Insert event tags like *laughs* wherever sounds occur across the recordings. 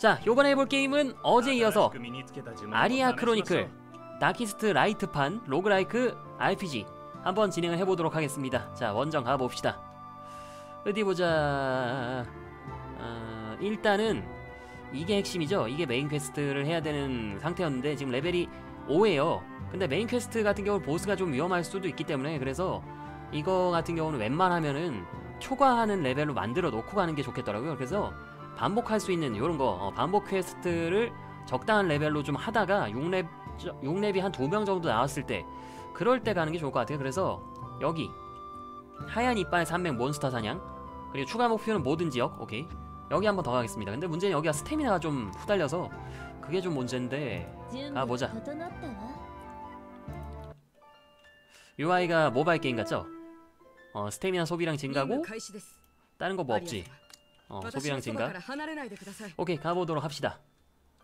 자 요번에 해볼 게임은 어제 이어서 아리아 크로니클 다키스트 라이트판 roguelike RPG 한번 진행을 해보도록 하겠습니다. 자 원정 가봅시다. 어디 보자. 어, 일단은 이게 핵심이죠. 이게 메인 퀘스트를 해야 되는 상태였는데 지금 레벨이 5에요. 근데 메인 퀘스트 같은 경우는 보스가 좀 위험할 수도 있기 때문에 그래서 이거 같은 경우는 웬만하면은 초과하는 레벨로 만들어 놓고 가는 게 좋겠더라고요. 그래서 반복할 수 있는 이런 거 어, 반복 퀘스트를 적당한 레벨로 좀 하다가 6렙 6렙이 한 두 명 정도 나왔을 때 그럴 때 가는 게 좋을 것 같아요 그래서 여기 하얀 이빨 산맥 몬스터 사냥 그리고 추가 목표는 모든 지역 오케이 여기 한번 더 가겠습니다 근데 문제는 여기가 스태미나가 좀 후달려서 그게 좀 문제인데 아, 보자. UI가 모바일 게임 같죠? 어 스태미나 소비량 증가고 다른 거 뭐 없지 어, 어, 소비형 증가. 오케이, 가보도록 합시다.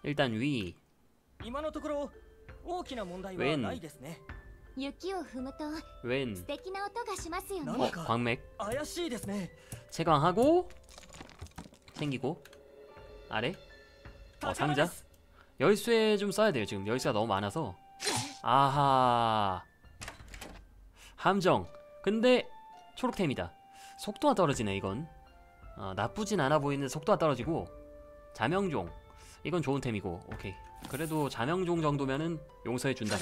일단 위. 웬. 웬. 어, 광맥. 채광하고 생기고 아래. 어, 상자. 열쇠 좀 써야 돼요. 지금 열쇠가 너무 많아서. 아하. 함정. 근데 초록템이다. 속도가 떨어지네 이건. 어, 나쁘진 않아 보이는데 속도가 떨어지고 자명종. 이건 좋은 템이고 오케이. 그래도 자명종 정도면은 용서해준다.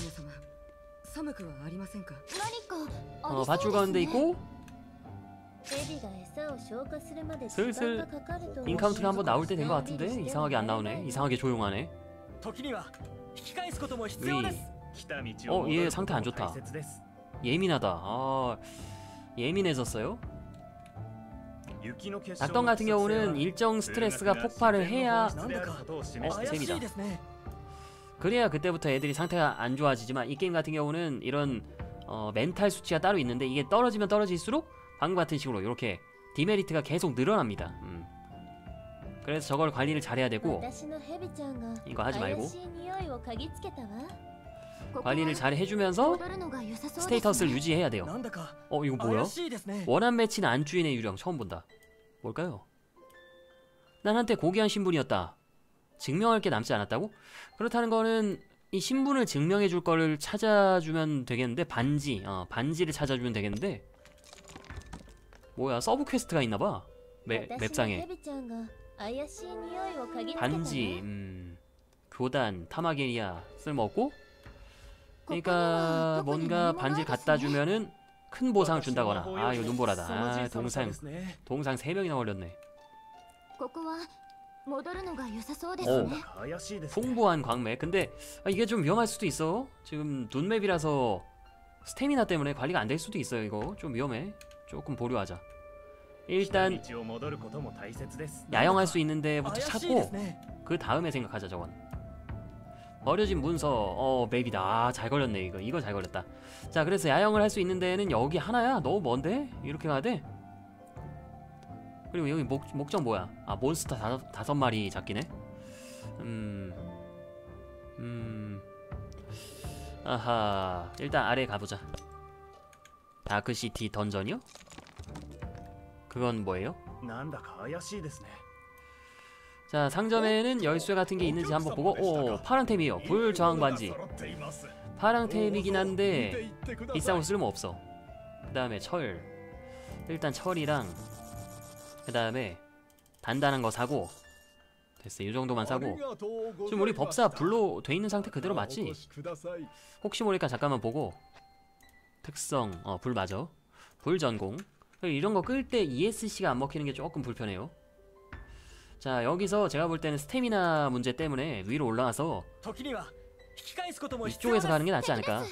어 밧줄 가운데 있고 슬슬 인카운트가 한번 나올 때 된 것 같은데? 이상하게 안 나오네. 이상하게 조용하네. 위. 어, 얘 상태 안 좋다. 예민하다. 아, 예민해졌어요? 낙동 같은 경우는 일정 스트레스가 폭발을 해야 네, 어, 재미다. 그래야 그때부터 애들이 상태가 안 좋아지지만 이 게임 같은 경우는 이런 어, 멘탈 수치가 따로 있는데 이게 떨어지면 떨어질수록 방금 같은 식으로 이렇게 디메리트가 계속 늘어납니다. 음. 그래서 저걸 관리를 잘해야 되고 이거 하지 말고 관리를 잘 해주면서 스테이터스를 유지해야 돼요. 어 이거 뭐야? 원한 매치는 안주인의 유령 처음 본다. 뭘까요? 난 한때 고귀한 신분이었다. 증명할 게 남지 않았다고? 그렇다는 거는 이 신분을 증명해 줄 거를 찾아주면 되겠는데 반지 어 반지를 찾아주면 되겠는데. 뭐야 서브 퀘스트가 있나봐. 맵상에. 반지 음. 교단 타마게리아 쓸모없고. 그러니까 뭔가 반지 갖다 주면은 큰 보상을 준다거나. 아 이거 눈보라다. 아, 아 동상 동상 3명이나 걸렸네. 오, 어. 풍부한 광맥 근데 아, 이게 좀 위험할 수도 있어. 지금 눈맵이라서 스태미나 때문에 관리가 안 될 수도 있어요 이거. 좀 위험해. 조금 보류하자. 일단 야영할 수 있는 데부터 찾고 그 다음에 생각하자 저건. 버려진 문서 어 맵이다 아, 잘 걸렸네 이거 이거 잘 걸렸다 자 그래서 야영을 할 수 있는 데는 여기 하나야 너무 먼데 이렇게 가야 돼 그리고 여기 목, 목적 뭐야 아 몬스터 다섯, 다섯 마리 잡기네 음 음. 아하 일단 아래 가보자 다크시티 던전이요? 그건 뭐예요? なんだか怪しいですね 자 상점에는 열쇠 같은 게 있는지 한번 보고 오 파란 템이에요. 불 저항 반지. 파랑 템이긴 한데 비싸고 쓸모없어. 그 다음에 철. 일단 철이랑 그 다음에 단단한 거 사고 됐어 이 정도만 사고. 지금 우리 법사 불로 돼 있는 상태 그대로 맞지? 혹시 모르니까 잠깐만 보고. 특성 어불 맞아 불 전공. 이런 거 끌 때 ESC가 안 먹히는 게 조금 불편해요 자 여기서 제가 볼 때는 스태미나 문제 때문에 위로 올라와서 이쪽에서 가는 게 낫지 않을까?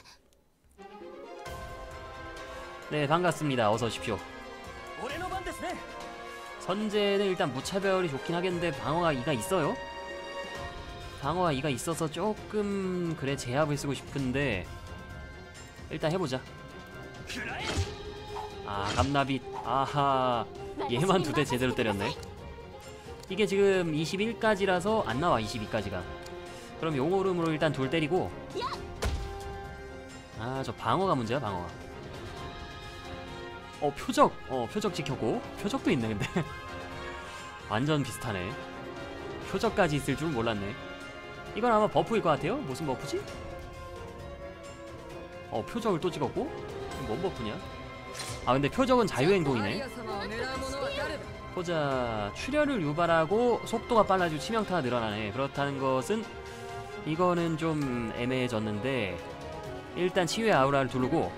네 반갑습니다. 어서 오십시오. 선제는 일단 무차별이 좋긴 하겠는데 방어가 이가 있어요? 방어가 이가 있어서 조금 그래 제압을 쓰고 싶은데 일단 해보자. 아 감나빛 아하. 얘만 두 대 제대로 때렸네. 이게 지금 21까지라서 안 나와 22까지가. 그럼 용오름으로 일단 둘 때리고. 아 저 방어가 문제야 방어가. 어 표적. 어 표적 지켰고. 표적도 있네 근데. *laughs* 완전 비슷하네. 표적까지 있을 줄 몰랐네. 이건 아마 버프일 것 같아요. 무슨 버프지? 어 표적을 또 찍었고. 뭔 버프냐? 아 근데 표적은 아 자유행동이네 보자 출혈을 유발하고 속도가 빨라지고 치명타가 늘어나네. 그렇다는 것은 이거는 좀 애매해졌는데 일단 치유의 아우라를 두르고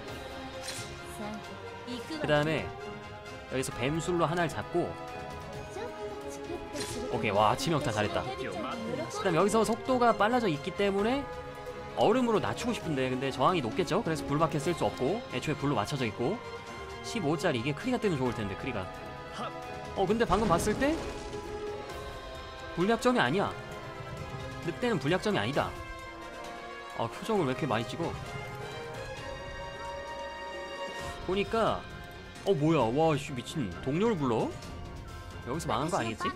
그 다음에 여기서 뱀술로 하나를 잡고 오케이 와 치명타 잘했다. 그 다음 여기서 속도가 빨라져 있기 때문에 얼음으로 낮추고 싶은데 근데 저항이 높겠죠? 그래서 불밖에 쓸 수 없고 애초에 불로 맞춰져 있고 15짜리 이게 크리가 뜨면 좋을 텐데 크리가. 어 근데 방금 봤을 때 불약점이 아니야. 늑대는 불약점이 아니다. 아 표정을 왜 이렇게 많이 찍어? 보니까 어 뭐야? 와씨 미친. 동료를 불러? 여기서 망한 거 아니겠지?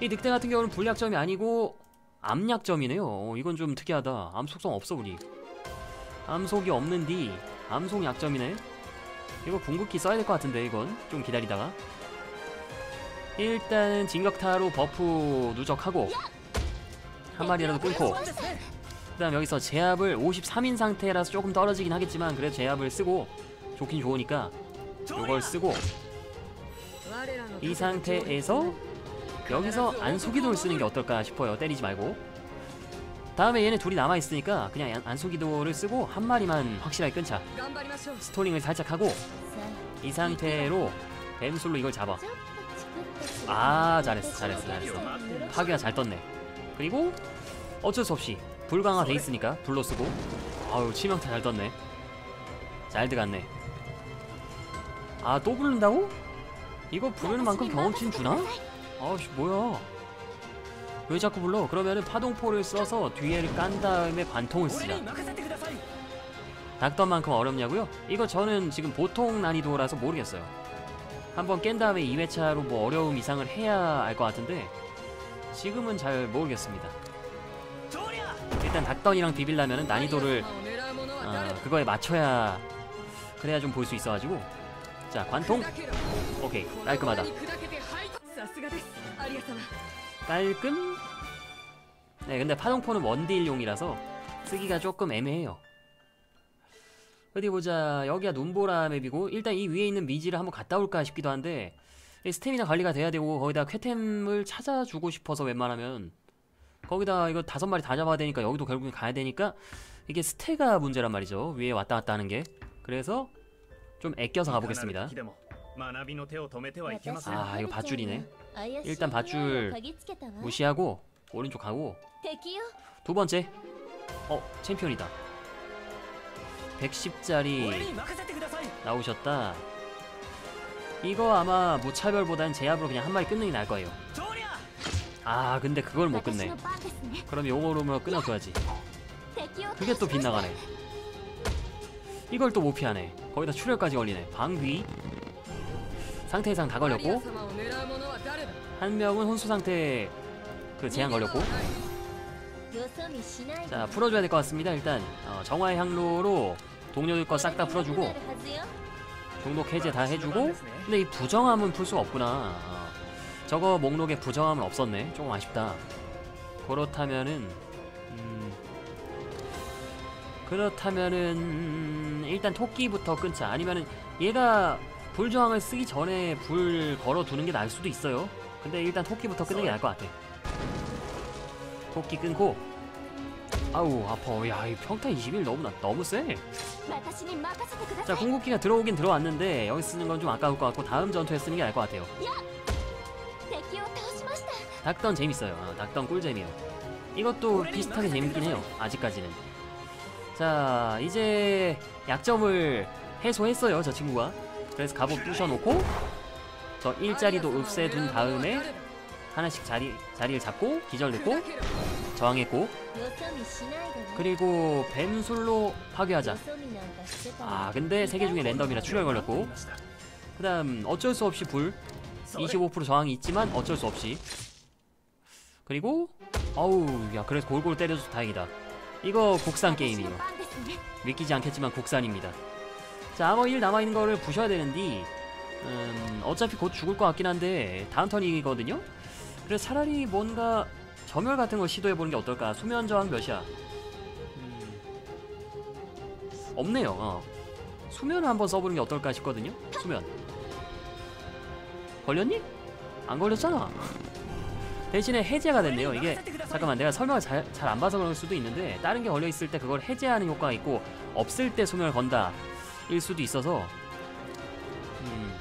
이 늑대 같은 경우는 불약점이 아니고 암약점이네요. 어, 이건 좀 특이하다. 암속성 없어 우리. 암속이 없는디 암속 약점이네. 이거 궁극기 써야 될 것 같은데 이건. 좀 기다리다가. 일단은 진격타로 버프 누적하고 한 마리라도 끊고 그 다음 여기서 제압을 53인 상태라서 조금 떨어지긴 하겠지만 그래도 제압을 쓰고 좋긴 좋으니까 요걸 쓰고 이 상태에서 여기서 안수기돌 쓰는 게 어떨까 싶어요. 때리지 말고. 다음에 얘네 둘이 남아있으니까 그냥 안수기도를 쓰고 한 마리만 확실하게 끊자. stalling을 살짝 하고 이 상태로 뱀솔로 이걸 잡아. 아 잘했어 잘했어 잘했어 파괴가 잘 떴네 그리고 어쩔 수 없이 불강화 돼 있으니까 불로 쓰고 아우 치명타 잘 떴네 잘 들어갔네 아 또 부른다고? 이거 부르는 만큼 경험치는 주나? 아씨 뭐야 왜 자꾸 불러? 그러면은 파동포를 써서 뒤에를 깐 다음에 반통을 쓰자 닥터만큼 어렵냐고요? 이거 저는 지금 보통 난이도라서 모르겠어요 한번 깬 다음에 2회차로 뭐 어려움 이상을 해야 알 것 같은데 지금은 잘 모르겠습니다. 일단 닥던이랑 비빌라면은 난이도를 어, 그거에 맞춰야 그래야 좀 볼 수 있어가지고 자 관통 오케이 깔끔하다 깔끔? 네 근데 파동포는 원딜용이라서 쓰기가 조금 애매해요 어디 보자. 여기가 눈보라 맵이고 일단 이 위에 있는 미지를 한번 갔다 올까 싶기도 한데 스태이나 관리가 돼야 되고 거기다 쾌템을 찾아주고 싶어서 웬만하면 거기다 이거 다섯 마리 다 잡아야 되니까 여기도 결국엔 가야 되니까 이게 스테가 문제란 말이죠. 위에 왔다 갔다 하는 게. 그래서 좀 애껴서 가보겠습니다. 아 이거 밧줄이네. 일단 밧줄 무시하고 오른쪽 가고 두 번째. 어 챔피언이다. 110짜리 나오셨다. 이거 아마 무차별보단 제압으로 그냥 한 마리 끊는 게 나을 거예요. 아 근데 그걸 못 끝내 그럼 요거로 끊어줘야지. 그게 또 빗나가네. 이걸 또 못 피하네. 거기다 출혈까지 걸리네. 방귀. 상태 이상 다 걸렸고 한 명은 혼수 상태 그 제한 걸렸고. 자 풀어줘야 될 것 같습니다 일단. 어, 정화의 향로로 동료들 거 싹 다 풀어주고 등록 해제 다 해주고 아, 근데 이 부정함은 풀 수가 없구나. 어. 저거 목록에 부정함은 없었네. 조금 아쉽다. 그렇다면은 음, 그렇다면은 일단 토끼부터 끊자. 아니면은 얘가 불저항을 쓰기 전에 불 걸어두는 게 나을 수도 있어요. 근데 일단 토끼부터 끊는 게 나을 것 같아. 토끼 끊고 아우 아파 야이 평타 21 너무나 너무 세. 자 궁극기가 들어오긴 들어왔는데 여기 쓰는 건 좀 아까울 것 같고 다음 전투에 쓰는 게 나을 것 같아요. 닥던 재밌어요. 어, 닥던 꿀잼이요. 이것도 비슷하게 재밌긴 해요. 아직까지는. 자 이제 약점을 해소했어요 저 친구가. 그래서 갑옷 부셔놓고 저 일자리도 없애둔 다음에 하나씩 자리 자리를 잡고 기절 넣고 저항했고 그리고 뱀술로 파괴하자. 아 근데 세개 중에 랜덤이라 출혈 걸렸고. 그 다음 어쩔 수 없이 불 25% 저항이 있지만 어쩔 수 없이. 그리고 어우 야 그래서 골골 때려줘서 다행이다. 이거 국산 게임이에요. 믿기지 않겠지만 국산입니다. 자 아머 1 남아있는 거를 부셔야 되는데 음, 어차피 곧 죽을 것 같긴 한데 다음 턴이거든요? 그래서 차라리 뭔가 점멸 같은 거 시도해보는 게 어떨까? 수면 저항 몇이야? 음, 없네요. 어. 수면을 한번 써보는 게 어떨까 싶거든요. 수면. 걸렸니? 안 걸렸잖아. *laughs* 대신에 해제가 됐네요. 이게 잠깐만 내가 설명을 잘 안 봐서 그럴 수도 있는데 다른 게 걸려 있을 때 그걸 해제하는 효과가 있고 없을 때 소멸 건다 일 수도 있어서 음,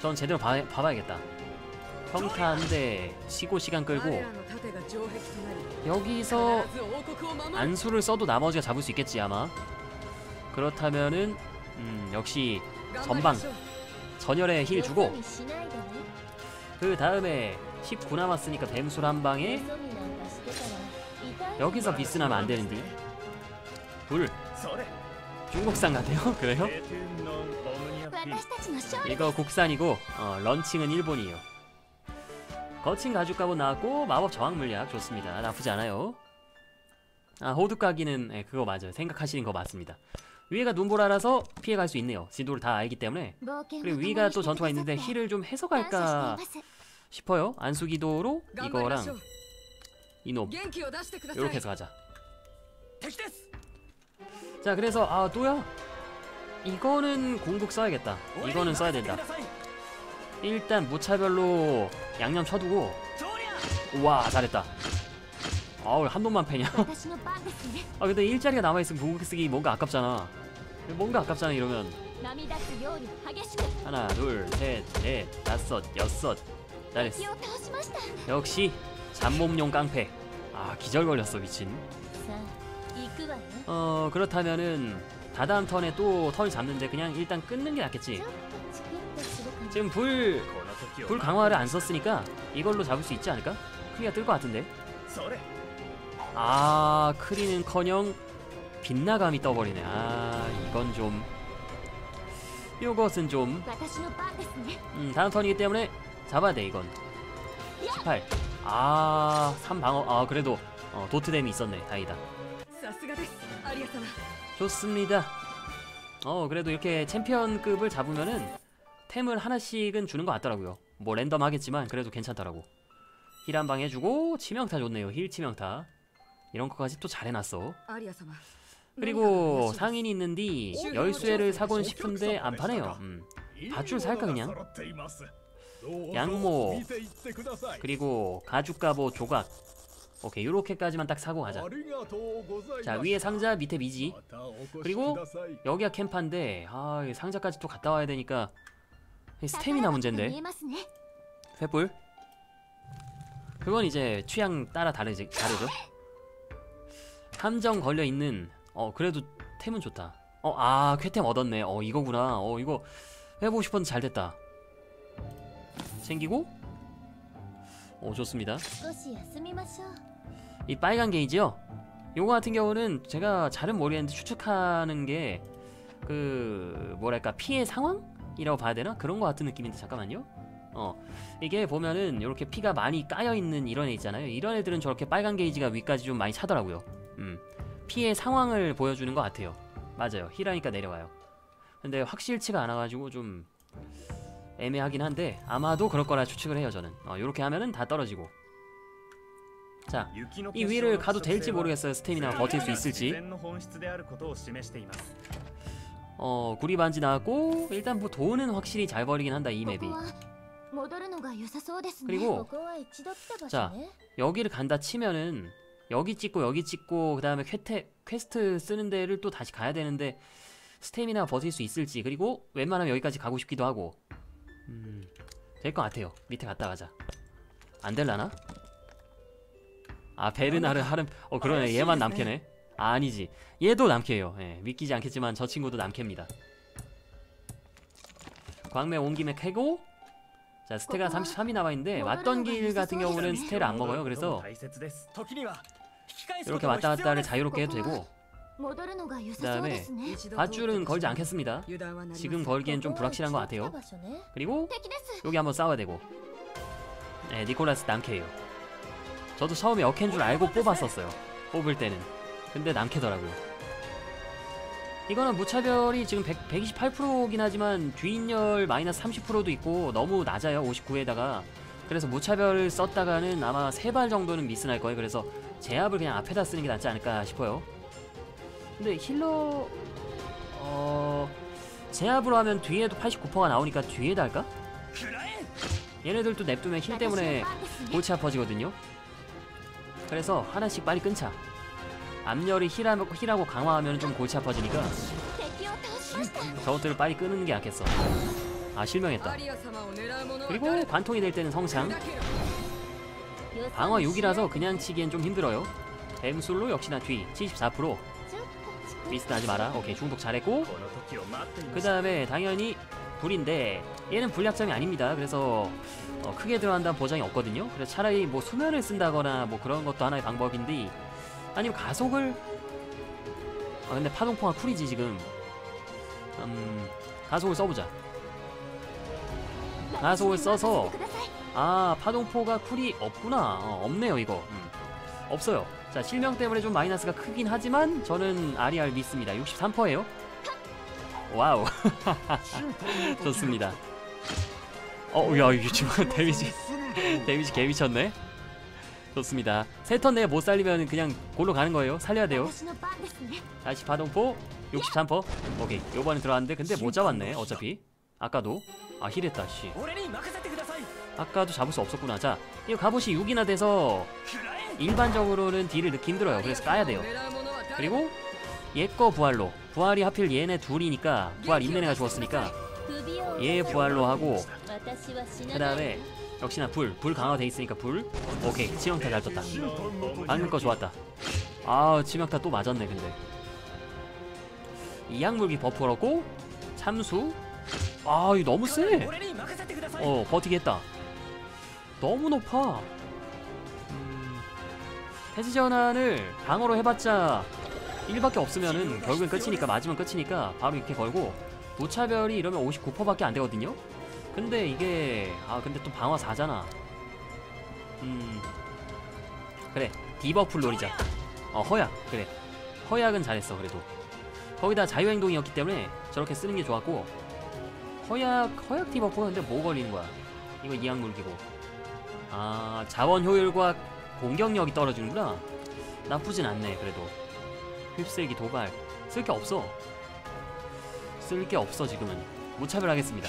전 제대로 봐, 봐봐야겠다. 평타 한대 쉬고 시간 我 끌고 여기서 안수를 써도 나머지가 잡을 수 있겠지 아마. 그렇다면은 음, 역시 전방. 전열에 힐 주고. 그 다음에 19 남았으니까 뱀술 한 방에 여기서 비스 나면 안 되는데. 불. 중국산 같아요? *laughs* 그래요? 음. 이거 국산이고 어, 런칭은 일본이에요. 거친 가죽갑옷 나왔고 마법 저항 물약 좋습니다. 나쁘지 않아요. 아 호두 까기는 네, 그거 맞아요. 생각하시는 거 맞습니다. 위에가 눈보라라서 피해갈 수 있네요. 진도를 다 알기 때문에 그리고 위가 또 전투가 있는데 힐을 좀 해서 갈까 싶어요. 안수기도로 이거랑 이놈 이렇게 해서 가자. 자 그래서 아 또야 이거는 공국 써야겠다. 이거는 써야 된다. 일단 무차별로 양념 쳐두고. 우와 잘했다. 아우 한 놈만 패냐? *laughs* 아 근데 일자리가 남아있으면 궁극기 쓰기 뭔가 아깝잖아. 뭔가 아깝잖아 이러면. 하나 둘셋넷 다섯 여섯. 잘했어. 역시 잡몸용 깡패. 아 기절 걸렸어 미친. 어 그렇다면은 다다음 턴에 또 턴을 잡는데 그냥 일단 끊는 게 낫겠지. 지금 불... 불 강화를 안 썼으니까 이걸로 잡을 수 있지 않을까? 크리가 뜰 것 같은데. 아 크리는커녕 빛나감이 떠버리네. 아 이건 좀 요것은 좀. 음, 다음 턴이기 때문에 잡아야 돼 이건. 18 아, 3방어 아 그래도 어, 도트댐이 있었네. 다이다. 좋습니다. 어 그래도 이렇게 챔피언급을 잡으면은 템을 하나씩은 주는 것 같더라고요 뭐 랜덤 하겠지만 그래도 괜찮더라고 힐 한 방 해주고 치명타 좋네요 힐 치명타 이런 것까지 또 잘 해놨어 그리고 상인이 있는데 열쇠를 사곤 싶은데 안 파네요 음. 밧줄 살까 그냥? 양모 그리고 가죽갑옷 조각 오케이 요렇게까지만 딱 사고 가자 자 위에 상자 밑에 미지 그리고 여기가 캠파인데 아 상자까지 또 갔다 와야 되니까 스태미나 문제인데. 회불? 그건 이제 취향 따라 다르지, 다르죠. 함정 걸려있는 어 그래도 템은 좋다. 어아 쾌템 얻었네. 어 이거구나. 어 이거 해보고 싶었는데 잘됐다. 챙기고? 어 좋습니다. 이 빨간 게이지요? 요거 같은 경우는 제가 잘은 모르겠는데 추측하는 게 그 뭐랄까 피해 상황? 이라고 봐야 되나 그런 거 같은 느낌인데 잠깐만요. 어 이게 보면은 이렇게 피가 많이 까여 있는 이런 애 있잖아요. 이런 애들은 저렇게 빨간 게이지가 위까지 좀 많이 차더라고요. 음 피해 상황을 보여주는 것 같아요. 맞아요. 힐하니까 내려와요. 근데 확실치가 않아가지고 좀 애매하긴 한데 아마도 그럴 거라 추측을 해요 저는. 어 요렇게 하면은 다 떨어지고. 자 이 위를 가도 될지 모르겠어요 스태미나가 버틸 수 있을지 어 구리 반지 나왔고 일단 뭐 돈은 확실히 잘 벌리긴 한다 이 맵이. 그리고 자 여기를 간다 치면은 여기 찍고 여기 찍고 그 다음에 퀘스트 쓰는 데를 또 다시 가야 되는데 스태미나 버틸 수 있을지 그리고 웬만하면 여기까지 가고 싶기도 하고. 음, 될 것 같아요. 밑에 갔다 가자. 안 될라나? 아 베르나르 어, 하름 어 그러네. 얘만 아, 남겠네. 아, 니지. 얘도 남캐예요. 예, 믿기지 않겠지만 저 친구도 남캐입니다. 광매 온 김에 캐고 자 스테가 33이 남아있는데 왔던 길 같은 경우는 스테를 안 먹어요. 그래서 이렇게 왔다 갔다를 자유롭게 해도 되고 그 다음에 밧줄은 걸지 않겠습니다. 지금 걸기엔 좀 불확실한 것 같아요. 그리고 여기 한번 싸워야 되고. 네 니콜라스 남캐예요. 저도 처음에 어캔 줄 알고 뽑았었어요. 뽑을 때는. 근데 남캐더라고요 이거는 무차별이 지금 128%긴 하지만 뒤인열 마이너스 30%도 있고 너무 낮아요 59에다가. 그래서 무차별을 썼다가는 아마 3발 정도는 미스날 거예요. 그래서 제압을 그냥 앞에다 쓰는 게 낫지 않을까 싶어요. 근데 힐러... 어... 제압으로 하면 뒤에도 89%가 나오니까 뒤에다 할까? 얘네들도 냅두면 힐 때문에 골치 아파지거든요. 그래서 하나씩 빨리 끊자. 암열이 힐하고, 힐하고 강화하면 좀 골치 아파지니까 저것들을 빨리 끊는 게 낫겠어. 아 실명했다. 그리고 관통이 될 때는 성상 방어 6이라서 그냥 치기엔 좀 힘들어요. 뱀술로 역시나 뒤 74% 비슷하지 마라. 오케이 중독 잘했고. 그 다음에 당연히 불인데 얘는 불약점이 아닙니다. 그래서 어, 크게 들어간다는 보장이 없거든요. 그래서 차라리 뭐 수면을 쓴다거나 뭐 그런 것도 하나의 방법인데 아니면 가속을? 아 근데 파동포가 쿨이지 지금. 음 가속을 써보자. 가속을 써서 아 파동포가 쿨이 없구나. 어, 없네요 이거. 음. 없어요. 자 실명 때문에 좀 마이너스가 크긴 하지만 저는 아리알 믿습니다. 63%에요. 와우. *laughs* 좋습니다. 어우야 이거 지금 *laughs* 데미지 데미지 개 미쳤네. 좋습니다. 3턴 내에 못 살리면 그냥 골로 가는 거예요. 살려야 돼요. 다시 파동포 63퍼. 오케이. 요번에 들어왔는데 근데 못 잡았네. 어차피. 아까도. 아 힐했다 씨. 아까도 잡을 수 없었구나. 자, 이 갑옷이 6이나 돼서 일반적으로는 딜을 넣기 힘들어요. 그래서 까야 돼요. 그리고 얘거 부활로. 부활이 하필 얘네 둘이니까 부활 있는 애가 죽었으니까 얘 예, 부활로 하고 그 다음에 역시나 불. 불 강화돼 있으니까 불. 오케이. 치명타 잘 떴다. 방금 거 좋았다. 아 치명타 또 맞았네 근데. 이악물기 버프라고? 참수? 아 이거 너무 세! 어 버티기 했다. 너무 높아. 음, 해지 전환을 방어로 해봤자 1밖에 없으면은 결국엔 끝이니까 맞으면 끝이니까 바로 이렇게 걸고 무차별이 이러면 59%밖에 안 되거든요? 근데 이게 아 근데 또 방어 4잖아. 음. 그래 디버풀 놀이자. 어 허약. 그래. 허약은 잘했어 그래도. 거기다 자유행동이었기 때문에 저렇게 쓰는 게 좋았고. 허약 허약 디버풀 근데 뭐 걸리는 거야? 이거 이악물기고. 아 자원 효율과 공격력이 떨어지는구나. 나쁘진 않네 그래도. 휩쓸기 도발. 쓸 게 없어. 쓸 게 없어 지금은. 무차별하겠습니다.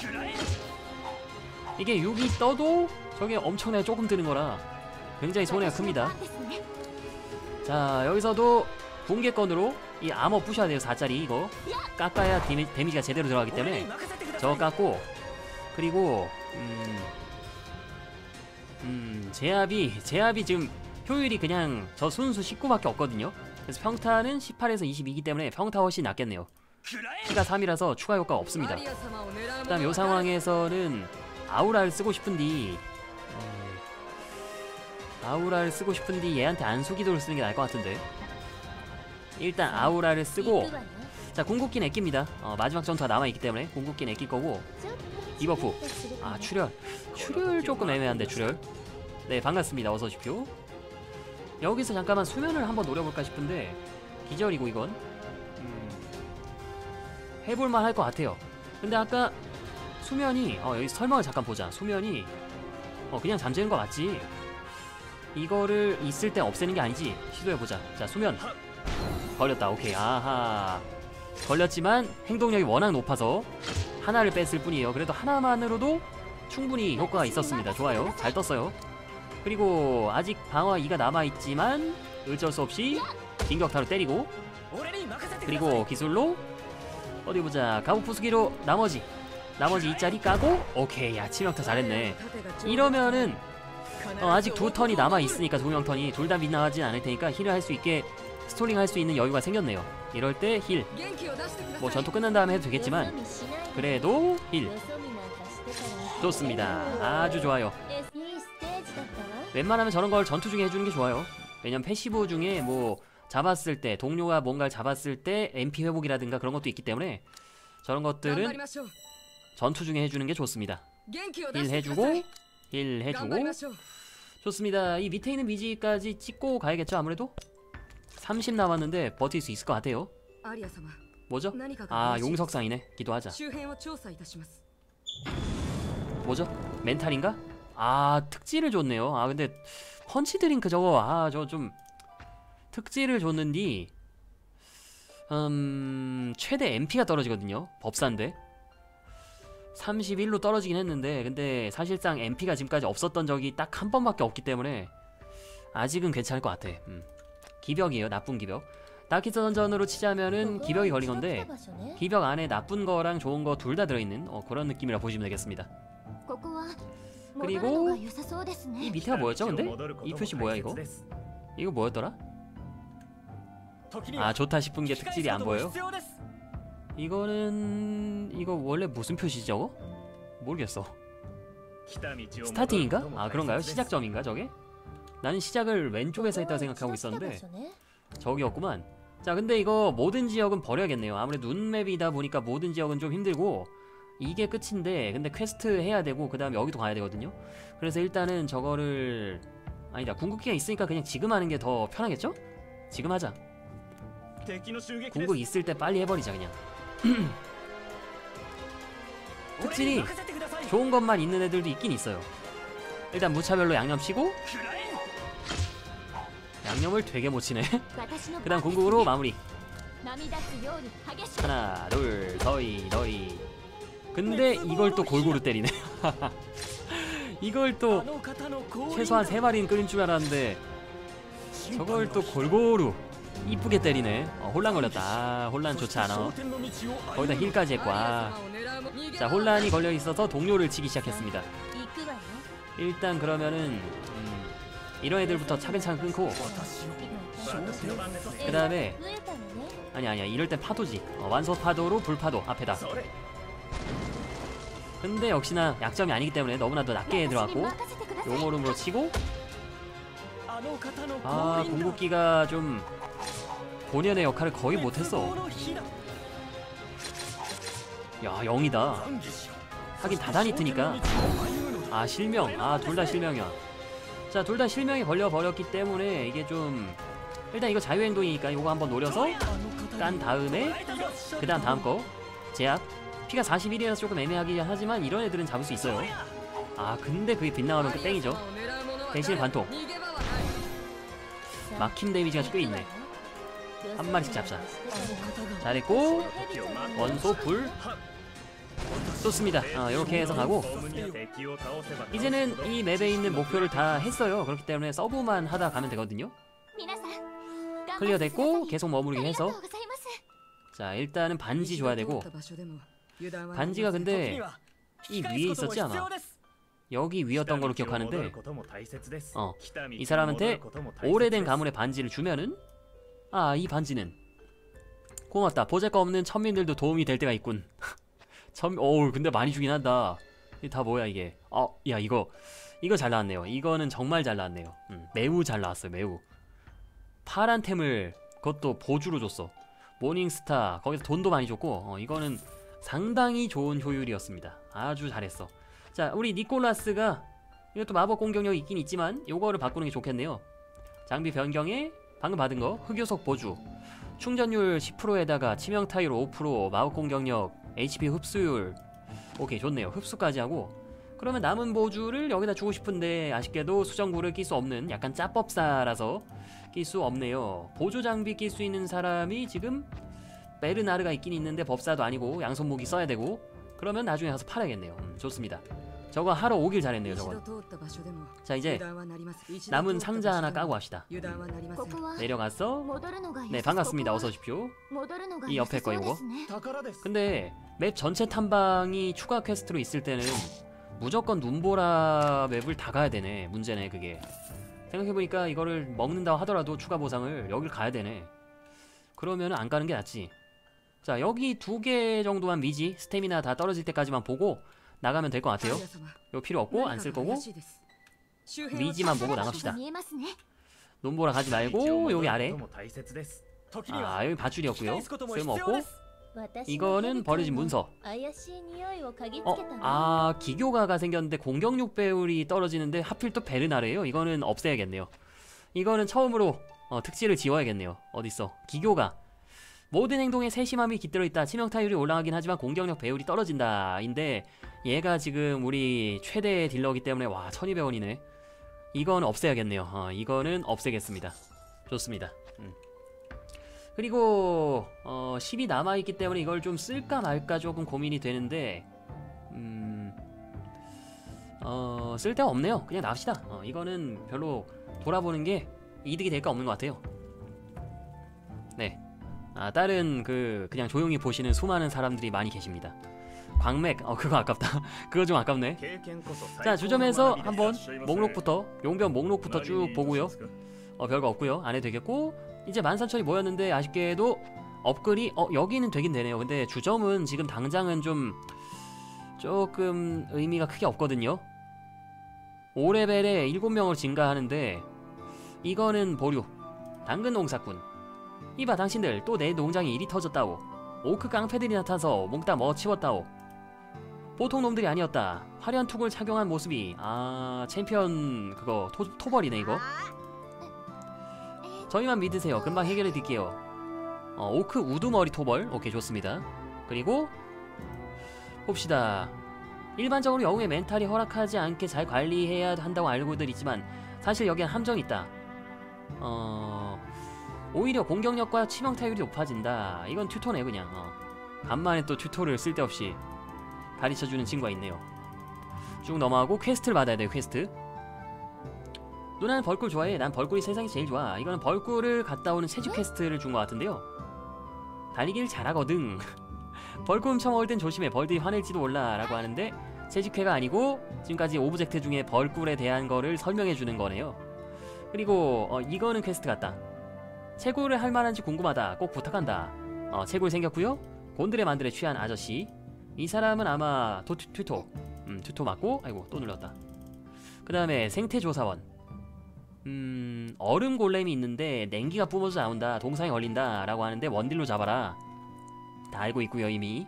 이게 6이 떠도 저게 엄청나게 조금 드는 거라 굉장히 손해가 큽니다. 자 여기서도 붕괴건으로 이 암호 부셔야 돼요 4짜리. 이거 깎아야 데미, 데미지가 제대로 들어가기 때문에 저거 깎고 그리고 음, 음 제압이 제압이 지금 효율이 그냥 저 순수 19밖에 없거든요. 그래서 평타는 18에서 22이기 때문에 평타 훨씬 낫겠네요. 키가 3이라서 추가 효과가 없습니다. 그 다음 요? 상황에서는 아우라를 쓰고 싶은디 네. 아우라를 쓰고 싶은디 얘한테 안수기도를 쓰는 게 나을 것 같은데. 일단 아우라를 쓰고 자 궁극기 아낍니다. 어, 마지막 전투가 남아있기 때문에 궁극기 아낄 거고. 디버프. 아 출혈. 출혈 조금 애매한데 출혈. 네 반갑습니다. 어서 오십시오. 여기서 잠깐만 수면을 한번 노려볼까 싶은데 기절이고 이건. 음. 해볼만 할 것 같아요. 근데 아까 수면이 어 여기 설명을 잠깐 보자. 수면이 어 그냥 잠재는 거 맞지? 이거를 있을 때 없애는 게 아니지? 시도해보자. 자 수면. 걸렸다. 오케이. 아하. 걸렸지만 행동력이 워낙 높아서 하나를 뺐을 뿐이에요. 그래도 하나만으로도 충분히 효과가 있었습니다. 좋아요. 잘 떴어요. 그리고 아직 방어 2가 남아있지만 어쩔 수 없이 진격타로 때리고 그리고 기술로 어디보자. 가부부수기로 나머지 나머지 이짜리 까고 오케이 야 치명타 잘했네. 이러면은 어, 아직 두 턴이 남아있으니까 두명 턴이 둘 다 빗나가진 않을테니까 힐을 할 수 있게 stalling 할 수 있는 여유가 생겼네요. 이럴 때 힐 뭐 전투 끝난 다음에 해도 되겠지만 그래도 힐. 좋습니다. 아주 좋아요. 웬만하면 저런 걸 전투 중에 해주는 게 좋아요. 왜냐면 패시브 중에 뭐 잡았을 때 동료가 뭔가를 잡았을 때 MP 회복이라든가 그런 것도 있기 때문에 저런 것들은 전투 중에 해주는 게 좋습니다. 힐 해주고 힐 해주고. 좋습니다. 이 밑에 있는 미지까지 찍고 가야겠죠 아무래도? 30 남았는데 버틸 수 있을 것 같아요. 뭐죠? 아 용석상이네. 기도하자. 뭐죠? 멘탈인가? 아 특질을 줬네요. 아 근데 punch drunk 저거 아 저 좀 특질을 줬는디 음 최대 MP가 떨어지거든요. 법사인데. 31로 떨어지긴 했는데 근데 사실상 MP가 지금까지 없었던 적이 딱 한 번밖에 없기 때문에 아직은 괜찮을 것 같아 음. 기벽이에요 나쁜 기벽 다키스 던전으로 치자면은 기벽이 걸린 건데 기벽 안에 나쁜 거랑 좋은 거 둘 다 들어있는 어, 그런 느낌이라 보시면 되겠습니다 그리고 이 밑에가 뭐였죠 근데? 이 표시 뭐야 이거? 이거 뭐였더라? 아 좋다 싶은 게 특질이 안 보여요? 이거는 이거 원래 무슨 표시죠? 모르겠어 starting인가? 아 그런가요? 시작점인가 저게? 나는 시작을 왼쪽에서 했다고 생각하고 있었는데 저기였구만 자 근데 이거 모든 지역은 버려야겠네요 아무래도 눈맵이다 보니까 모든 지역은 좀 힘들고 이게 끝인데 근데 퀘스트 해야 되고 그 다음에 여기도 가야 되거든요 그래서 일단은 저거를 아니다 궁극기가 있으니까 그냥 지금 하는 게 더 편하겠죠? 지금 하자 궁극 있을 때 빨리 해버리자 그냥 음. 특징이 좋은 것만 있는 애들도 있긴 있어요. 일단 무차별로 양념 치고 양념을 되게 못 치네. *laughs* 그 다음 궁극으로 마무리. 하나 둘 더이 더이. 근데 이걸 또 골고루 때리네. *laughs* 이걸 또 최소한 세마리는 끓인 줄 알았는데 저걸 또 골고루 이쁘게 때리네. 어, 혼란 걸렸다. 아, 혼란 좋지 않아. 거기다 힐까지 했고 아. 자 혼란이 걸려있어서 동료를 치기 시작했습니다. 일단 그러면은 음, 이런 애들부터 차근차근 끊고 그 다음에 아니 아니야. 이럴 땐 파도지. 어, 완소 파도로 불파도 앞에다. 근데 역시나 약점이 아니기 때문에 너무나도 낮게 들어갔고 용오름으로 치고 아 궁극기가 좀 본연의 역할을 거의 못했어. 야 0이다. 하긴 다단히 트니까. 아 실명. 아 둘 다 실명이야. 자 둘 다 실명이 걸려버렸기 때문에 이게 좀 일단 이거 자유행동이니까 이거 한번 노려서 깐 다음에 그 다음 다음 거. 제압. 피가 41이라서 조금 애매하긴 하지만 이런 애들은 잡을 수 있어요. 아 근데 그게 빗나가면 또 땡이죠. 대신 관통. 막힘 데미지가 꽤 있네 한 마리씩 잡자. 잘했고 원소 불. 좋습니다. 어, 아, 이렇게 해서 가고. 이제는 이 맵에 있는 목표를 다 했어요. 그렇기 때문에 서브만 하다 가면 되거든요. 클리어 됐고 계속 머무르게 해서. 자 일단은 반지 줘야 되고. 반지가 근데 이 위에 있었지 않아? 여기 위였던 걸로 기억하는데. 어, 이 사람한테 오래된 가문의 반지를 주면은 아 이 반지는. 고맙다. 보잘거 없는 천민들도 도움이 될 때가 있군. *laughs* 천 어우 근데 많이 주긴 한다. 다 뭐야 이게? 어 야 이거. 이거 잘 나왔네요. 이거는 정말 잘 나왔네요. 음, 매우 잘 나왔어요 매우. 파란 템을 그것도 보주로 줬어. 모닝스타 거기서 돈도 많이 줬고 어, 이거는 상당히 좋은 효율이었습니다. 아주 잘했어. 자 우리 니콜라스가 이것도 마법 공격력이 있긴 있지만 요거를 바꾸는 게 좋겠네요. 장비 변경에 방금 받은 거? 흑요석 보주 충전율 10%에다가 치명 타율 5% 마법 공격력 HP 흡수율. 오케이 좋네요. 흡수까지 하고. 그러면 남은 보주를 여기다 주고 싶은데 아쉽게도 수정구를 낄 수 없는 약간 짜법사라서 낄 수 없네요. 보조 장비 낄 수 있는 사람이 지금 베르나르가 있긴 있는데 법사도 아니고 양손무기 써야 되고. 그러면 나중에 가서 팔아야겠네요. 음, 좋습니다 저거 하러 오길 잘했네요 저거 자 이제 남은 상자 하나 까고 합시다. 내려갔어? 네 반갑습니다. 어서 오십시오. 이 옆에 거 이거. 근데 맵 전체 탐방이 추가 퀘스트로 있을 때는 무조건 눈보라 맵을 다 가야 되네 문제네 그게. 생각해보니까 이거를 먹는다고 하더라도 추가 보상을 여길 가야 되네. 그러면 안 가는 게 낫지. 자 여기 두 개 정도만 미지 스태미나 다 떨어질 때까지만 보고 나가면 될 것 같아요. 이거 필요 없고 안 쓸 거고 미지만 보고 나갑시다. 논보라 가지 말고 여기 아래. 아 여기 밧줄이었고요. 쓸모없고. 이거는 버려진 문서. 어? 아 기교가가 생겼는데 공격력 배율이 떨어지는데 하필 또 베르나르예요? 이거는 없애야겠네요. 이거는 처음으로 어, 특질을 지워야겠네요. 어딨어? 기교가. 모든 행동에 세심함이 깃들어있다. 치명타율이 올라가긴 하지만 공격력 배율이 떨어진다 인데 얘가 지금 우리 최대 딜러기 때문에 와 1200원이네. 이건 없애야겠네요. 어, 이거는 없애겠습니다. 좋습니다. 음. 그리고 어, 10이 남아있기 때문에 이걸 좀 쓸까 말까 조금 고민이 되는데 음, 어, 쓸데가 없네요. 그냥 납시다. 어, 이거는 별로 돌아보는 게 이득이 될까 없는 것 같아요. 네. 아, 다른 그 그냥 조용히 보시는 수많은 사람들이 많이 계십니다. 광맥, 어 그거 아깝다. *laughs* 그거 좀 아깝네. 자 주점에서 한번 목록부터 용변 목록부터 쭉 보고요. 어 별거 없고요. 안 해도 되겠고 이제 13,000이 모였는데 아쉽게도 업글이 어 여기는 되긴 되네요. 근데 주점은 지금 당장은 좀 조금 의미가 크게 없거든요. 5레벨에 7명을 증가하는데 이거는 보류. 당근 농사꾼. 이봐 당신들 또 내 농장에 일이 터졌다오. 오크 깡패들이 나타나서 몽땅 먹어치웠다오. 보통 놈들이 아니었다. 화려한 투구를 착용한 모습이 아 챔피언 그거 토, 토벌이네 이거. 저희만 믿으세요. 금방 해결해 드릴게요. 어, 오크 우두머리 토벌 오케이 좋습니다. 그리고 봅시다. 일반적으로 영웅의 멘탈이 하락하지 않게 잘 관리해야 한다고 알고들 있지만 사실 여기엔 함정이 있다. 어 오히려 공격력과 치명타율이 높아진다. 이건 튜토네 그냥. 어. 간만에 또 튜토를 쓸데없이 가르쳐주는 친구가 있네요. 쭉 넘어가고 quest를 받아야 돼요 퀘스트. 누나는 벌꿀 좋아해. 난 벌꿀이 세상에 제일 좋아. 이거는 벌꿀을 갔다 오는 채집 quest를 준 것 같은데요. 달리기를 잘하거든. *laughs* 벌꿀 훔쳐 먹을 땐 조심해. 벌들이 화낼지도 몰라. 라고 하는데 채집 퀘가 아니고 지금까지 오브젝트 중에 벌꿀에 대한 거를 설명해 주는 거네요. 그리고 어, 이거는 퀘스트 같다. 채굴을 할 만한지 궁금하다. 꼭 부탁한다. 어, 채굴 생겼고요. 곤드레만드레 취한 아저씨. 이 사람은 아마 도, 튜, 튜토. 음, 튜토 맞고 아이고 또 눌렀다. 그 다음에 생태조사원. 음, 얼음 골렘이 있는데 냉기가 뿜어져 나온다. 동상에 걸린다. 라고 하는데 원딜로 잡아라. 다 알고 있고요 이미.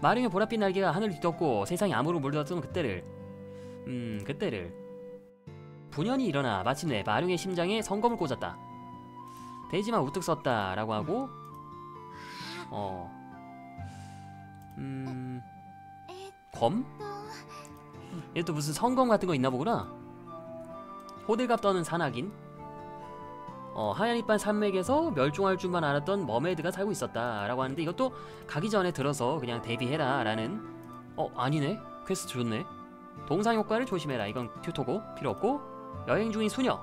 마룡의 보랏빛 날개가 하늘을 뒤덮고 세상이 암으로 물들었던 그때를. 음, 그때를. 분연이 일어나 마침내 마룡의 심장에 성검을 꽂았다. 돼지만 우뚝 섰다. 라고 하고 어. 음. 검? 얘 또 무슨 성검 같은 거 있나 보구나. 호들갑 떠는 산악인. 어, 하얀 이빨 산맥에서 멸종한 줄만 알았던 mermaid가 살고 있었다 라고 하는데 이것도 가기 전에 들어서 그냥 대비해라 라는. 어 아니네. 퀘스트 좋네. 동상 효과를 조심해라. 이건 튜토고. 필요 없고. 여행 중인 수녀.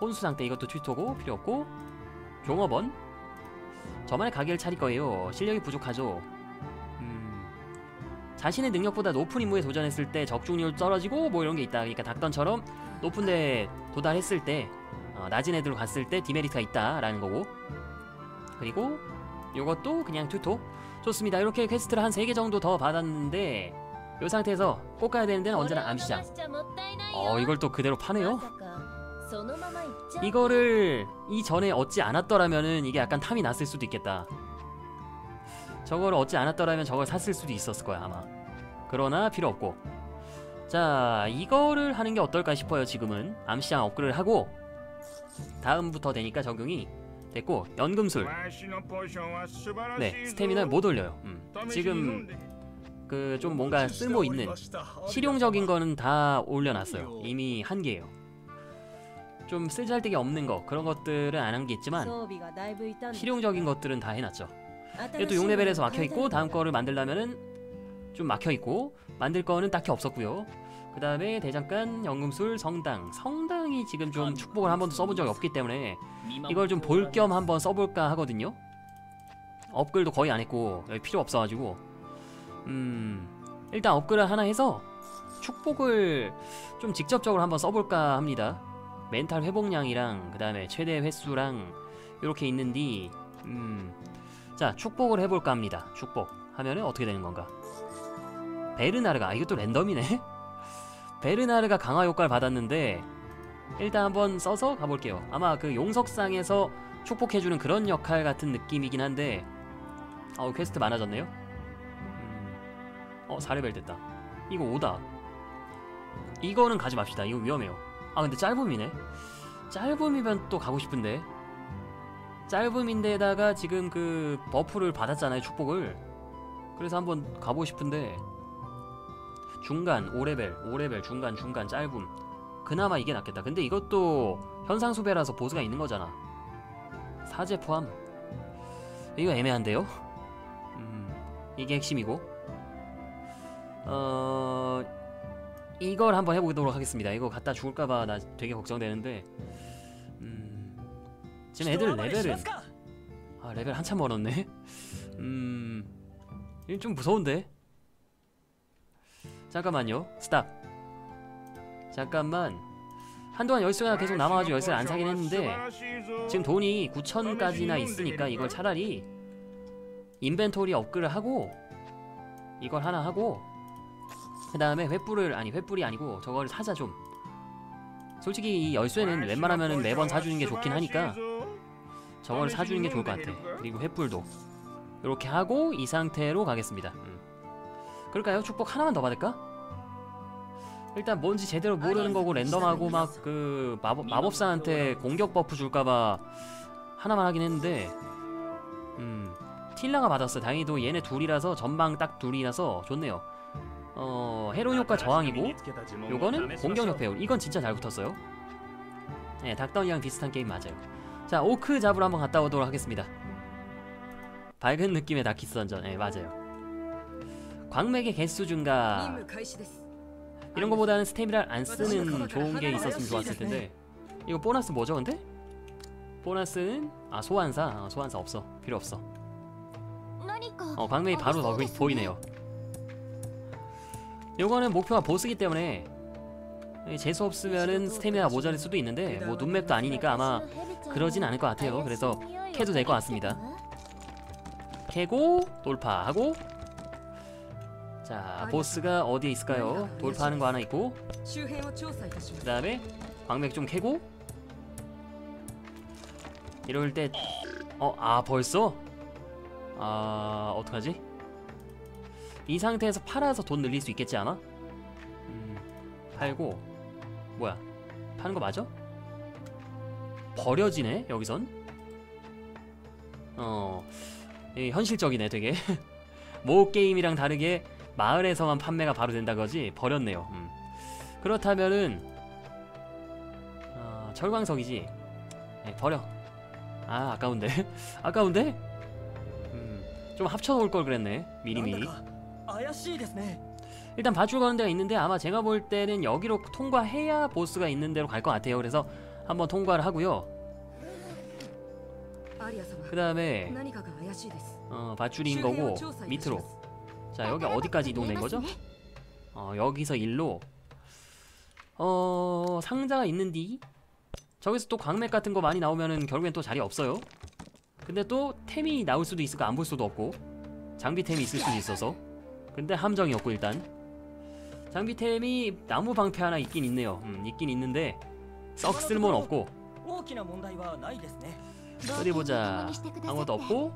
혼수 상태 이것도 튜토고. 필요 없고. 종업원. 저만의 가게를 차릴 거예요. 실력이 부족하죠. 음, 자신의 능력보다 높은 임무에 도전했을 때 적중률 떨어지고 뭐 이런 게 있다. 그러니까 닥던처럼 높은데 도달했을 때 어, 낮은 애들로 갔을 때 demerit가 있다라는 거고. 그리고 요것도 그냥 튜토. 좋습니다. 이렇게 quest를 한 3개 정도 더 받았는데 이 상태에서 꼭 가야 되는 데는 언제나 암시장. 어 이걸 또 그대로 파네요. 이거를 이전에 얻지 않았더라면은 이게 약간 탐이 났을 수도 있겠다 저걸 얻지 않았더라면 저걸 샀을 수도 있었을 거야 아마. 그러나 필요 없고. 자 이거를 하는 게 어떨까 싶어요 지금은. 암시장 업그레이드 하고. 다음부터 되니까 적용이 됐고 연금술. 네 스태미나를 못 올려요. 음. 지금 그 좀 뭔가 쓸모 있는 실용적인 거는 다 올려놨어요. 이미 한 개예요. 좀 쓸잘데기 없는 거 그런 것들은 안 한 게 있지만 실용적인 것들은 다 해놨죠 얘도 6레벨에서 막혀있고 다음 거를 만들려면은 좀 막혀있고 만들 거는 딱히 없었고요. 그 다음에 대장간, 연금술, 성당. 성당이 지금 좀 축복을 한 번도 써본 적이 없기 때문에 이걸 좀 볼 겸 한번 써볼까 하거든요. 업글도 거의 안 했고 여기 필요 없어가지고. 음 일단 업글을 하나 해서 축복을 좀 직접적으로 한번 써볼까 합니다. 멘탈 회복량이랑 그 다음에 최대 횟수랑 이렇게 있는디 음 자 축복을 해볼까 합니다. 축복. 하면은 어떻게 되는 건가? 베르나르가 아, 이것도 랜덤이네. *laughs* 베르나르가 강화 효과를 받았는데 일단 한번 써서 가볼게요. 아마 그 용석상에서 축복해주는 그런 역할 같은 느낌이긴 한데 어 퀘스트 많아졌네요. 음, 어 4레벨 됐다. 이거 5다. 이거는 가지 맙시다. 이거 위험해요. 아 근데 짧음이네. 짧음이면 또 가고 싶은데 짧음인데다가 지금 그 buff를 받았잖아요 축복을. 그래서 한번 가보고 싶은데 중간 5레벨 5레벨 중간 중간 짧음. 그나마 이게 낫겠다. 근데 이것도 현상 수배라서 보스가 있는 거잖아. 사제 포함. 이거 애매한데요? 음, 이게 핵심이고. 어 이걸 한번 해보도록 하겠습니다. 이거 갔다 죽을까봐 나 되게 걱정되는데. 음, 지금 애들 레벨은 아 레벨 한참 멀었네. 음 이 좀 무서운데? 잠깐만요. stop. 잠깐만. 한동안 열쇠가 계속 남아가지고 열쇠를 안 사긴 했는데 지금 돈이 9천까지나 있으니까 이걸 차라리 inventory 업글을 하고 이걸 하나 하고 그 다음에 횃불을 아니 횃불이 아니고 저거를 사자 좀. 솔직히 이 열쇠는 웬만하면 매번 사주는 게 좋긴 하니까. 저걸 사주는 게 좋을 것 같아. 그리고 횃불도 이렇게 하고 이 상태로 가겠습니다. 음. 그럴까요? 축복 하나만 더 받을까? 일단 뭔지 제대로 모르는 거고 랜덤하고 막 그 마법 마법사한테 공격 buff 줄까봐 하나만 하긴 했는데 음 틸라가 받았어. 다행히도 얘네 둘이라서 전방 딱 둘이라서 좋네요. 어 헤로 효과 저항이고 요거는 공격력 배울. 이건 진짜 잘 붙었어요. 네, 닥터이랑 비슷한 게임 맞아요. 자 오크 잡으러 한번 갔다 오도록 하겠습니다. 밝은 느낌의 다키스 던전. 예 맞아요. 광맥의 개수 증가 이런 거보다는 스테미랄 안 쓰는 좋은 게 있었으면 좋았을 텐데. 이거 보너스 뭐죠 근데? 보너스는 아 소환사. 아, 소환사 없어. 필요 없어. 어 광맥이 바로 어, 보이네요. 요거는 목표가 보스기 때문에 예, 재수 없으면은 스태미나 모자랄 수도 있는데 뭐 눈맵도 아니니까 아마 그러진 않을 것 같아요 그래서 캐도 될 것 같습니다 캐고 돌파하고 자 보스가 어디에 있을까요? 돌파하는 거 하나 있고 그 다음에 광맥 좀 캐고 이럴 때 어? 아 벌써? 아... 어떡하지? 이 상태에서 팔아서 돈 늘릴 수 있겠지 않아? 음, 팔고 뭐야 파는 거 맞아? 버려지네 여기선 어 이 현실적이네 되게 *laughs* 모 게임이랑 다르게 마을에서만 판매가 바로 된다 거지 버렸네요 음. 그렇다면은 어, 철광석이지 네, 버려 아 아까운데 *laughs* 아까운데 음, 좀 합쳐놓을 걸 그랬네 なん 미리미리 だか怪しいですね 일단 밧줄 가는 데가 있는데 아마 제가 볼 때는 여기로 통과해야 보스가 있는 데로 갈 것 같아요. 그래서 한번 통과를 하고요. 그 다음에 어 밧줄인 거고 밑으로. 자 여기 어디까지 이동된 거죠? 어 여기서 일로. 어 상자가 있는 뒤 저기서 또 광맥 같은 거 많이 나오면은 결국엔 또 자리 없어요. 근데 또 템이 나올 수도 있을까? 안 볼 수도 없고. 장비템이 있을 수도 있어서. 근데 함정이 없고 일단. 장비템이 나무 방패 하나 있긴 있네요. 음, 있긴 있는데 썩 쓸모는 없고. 어디 보자. 아무것도 없고.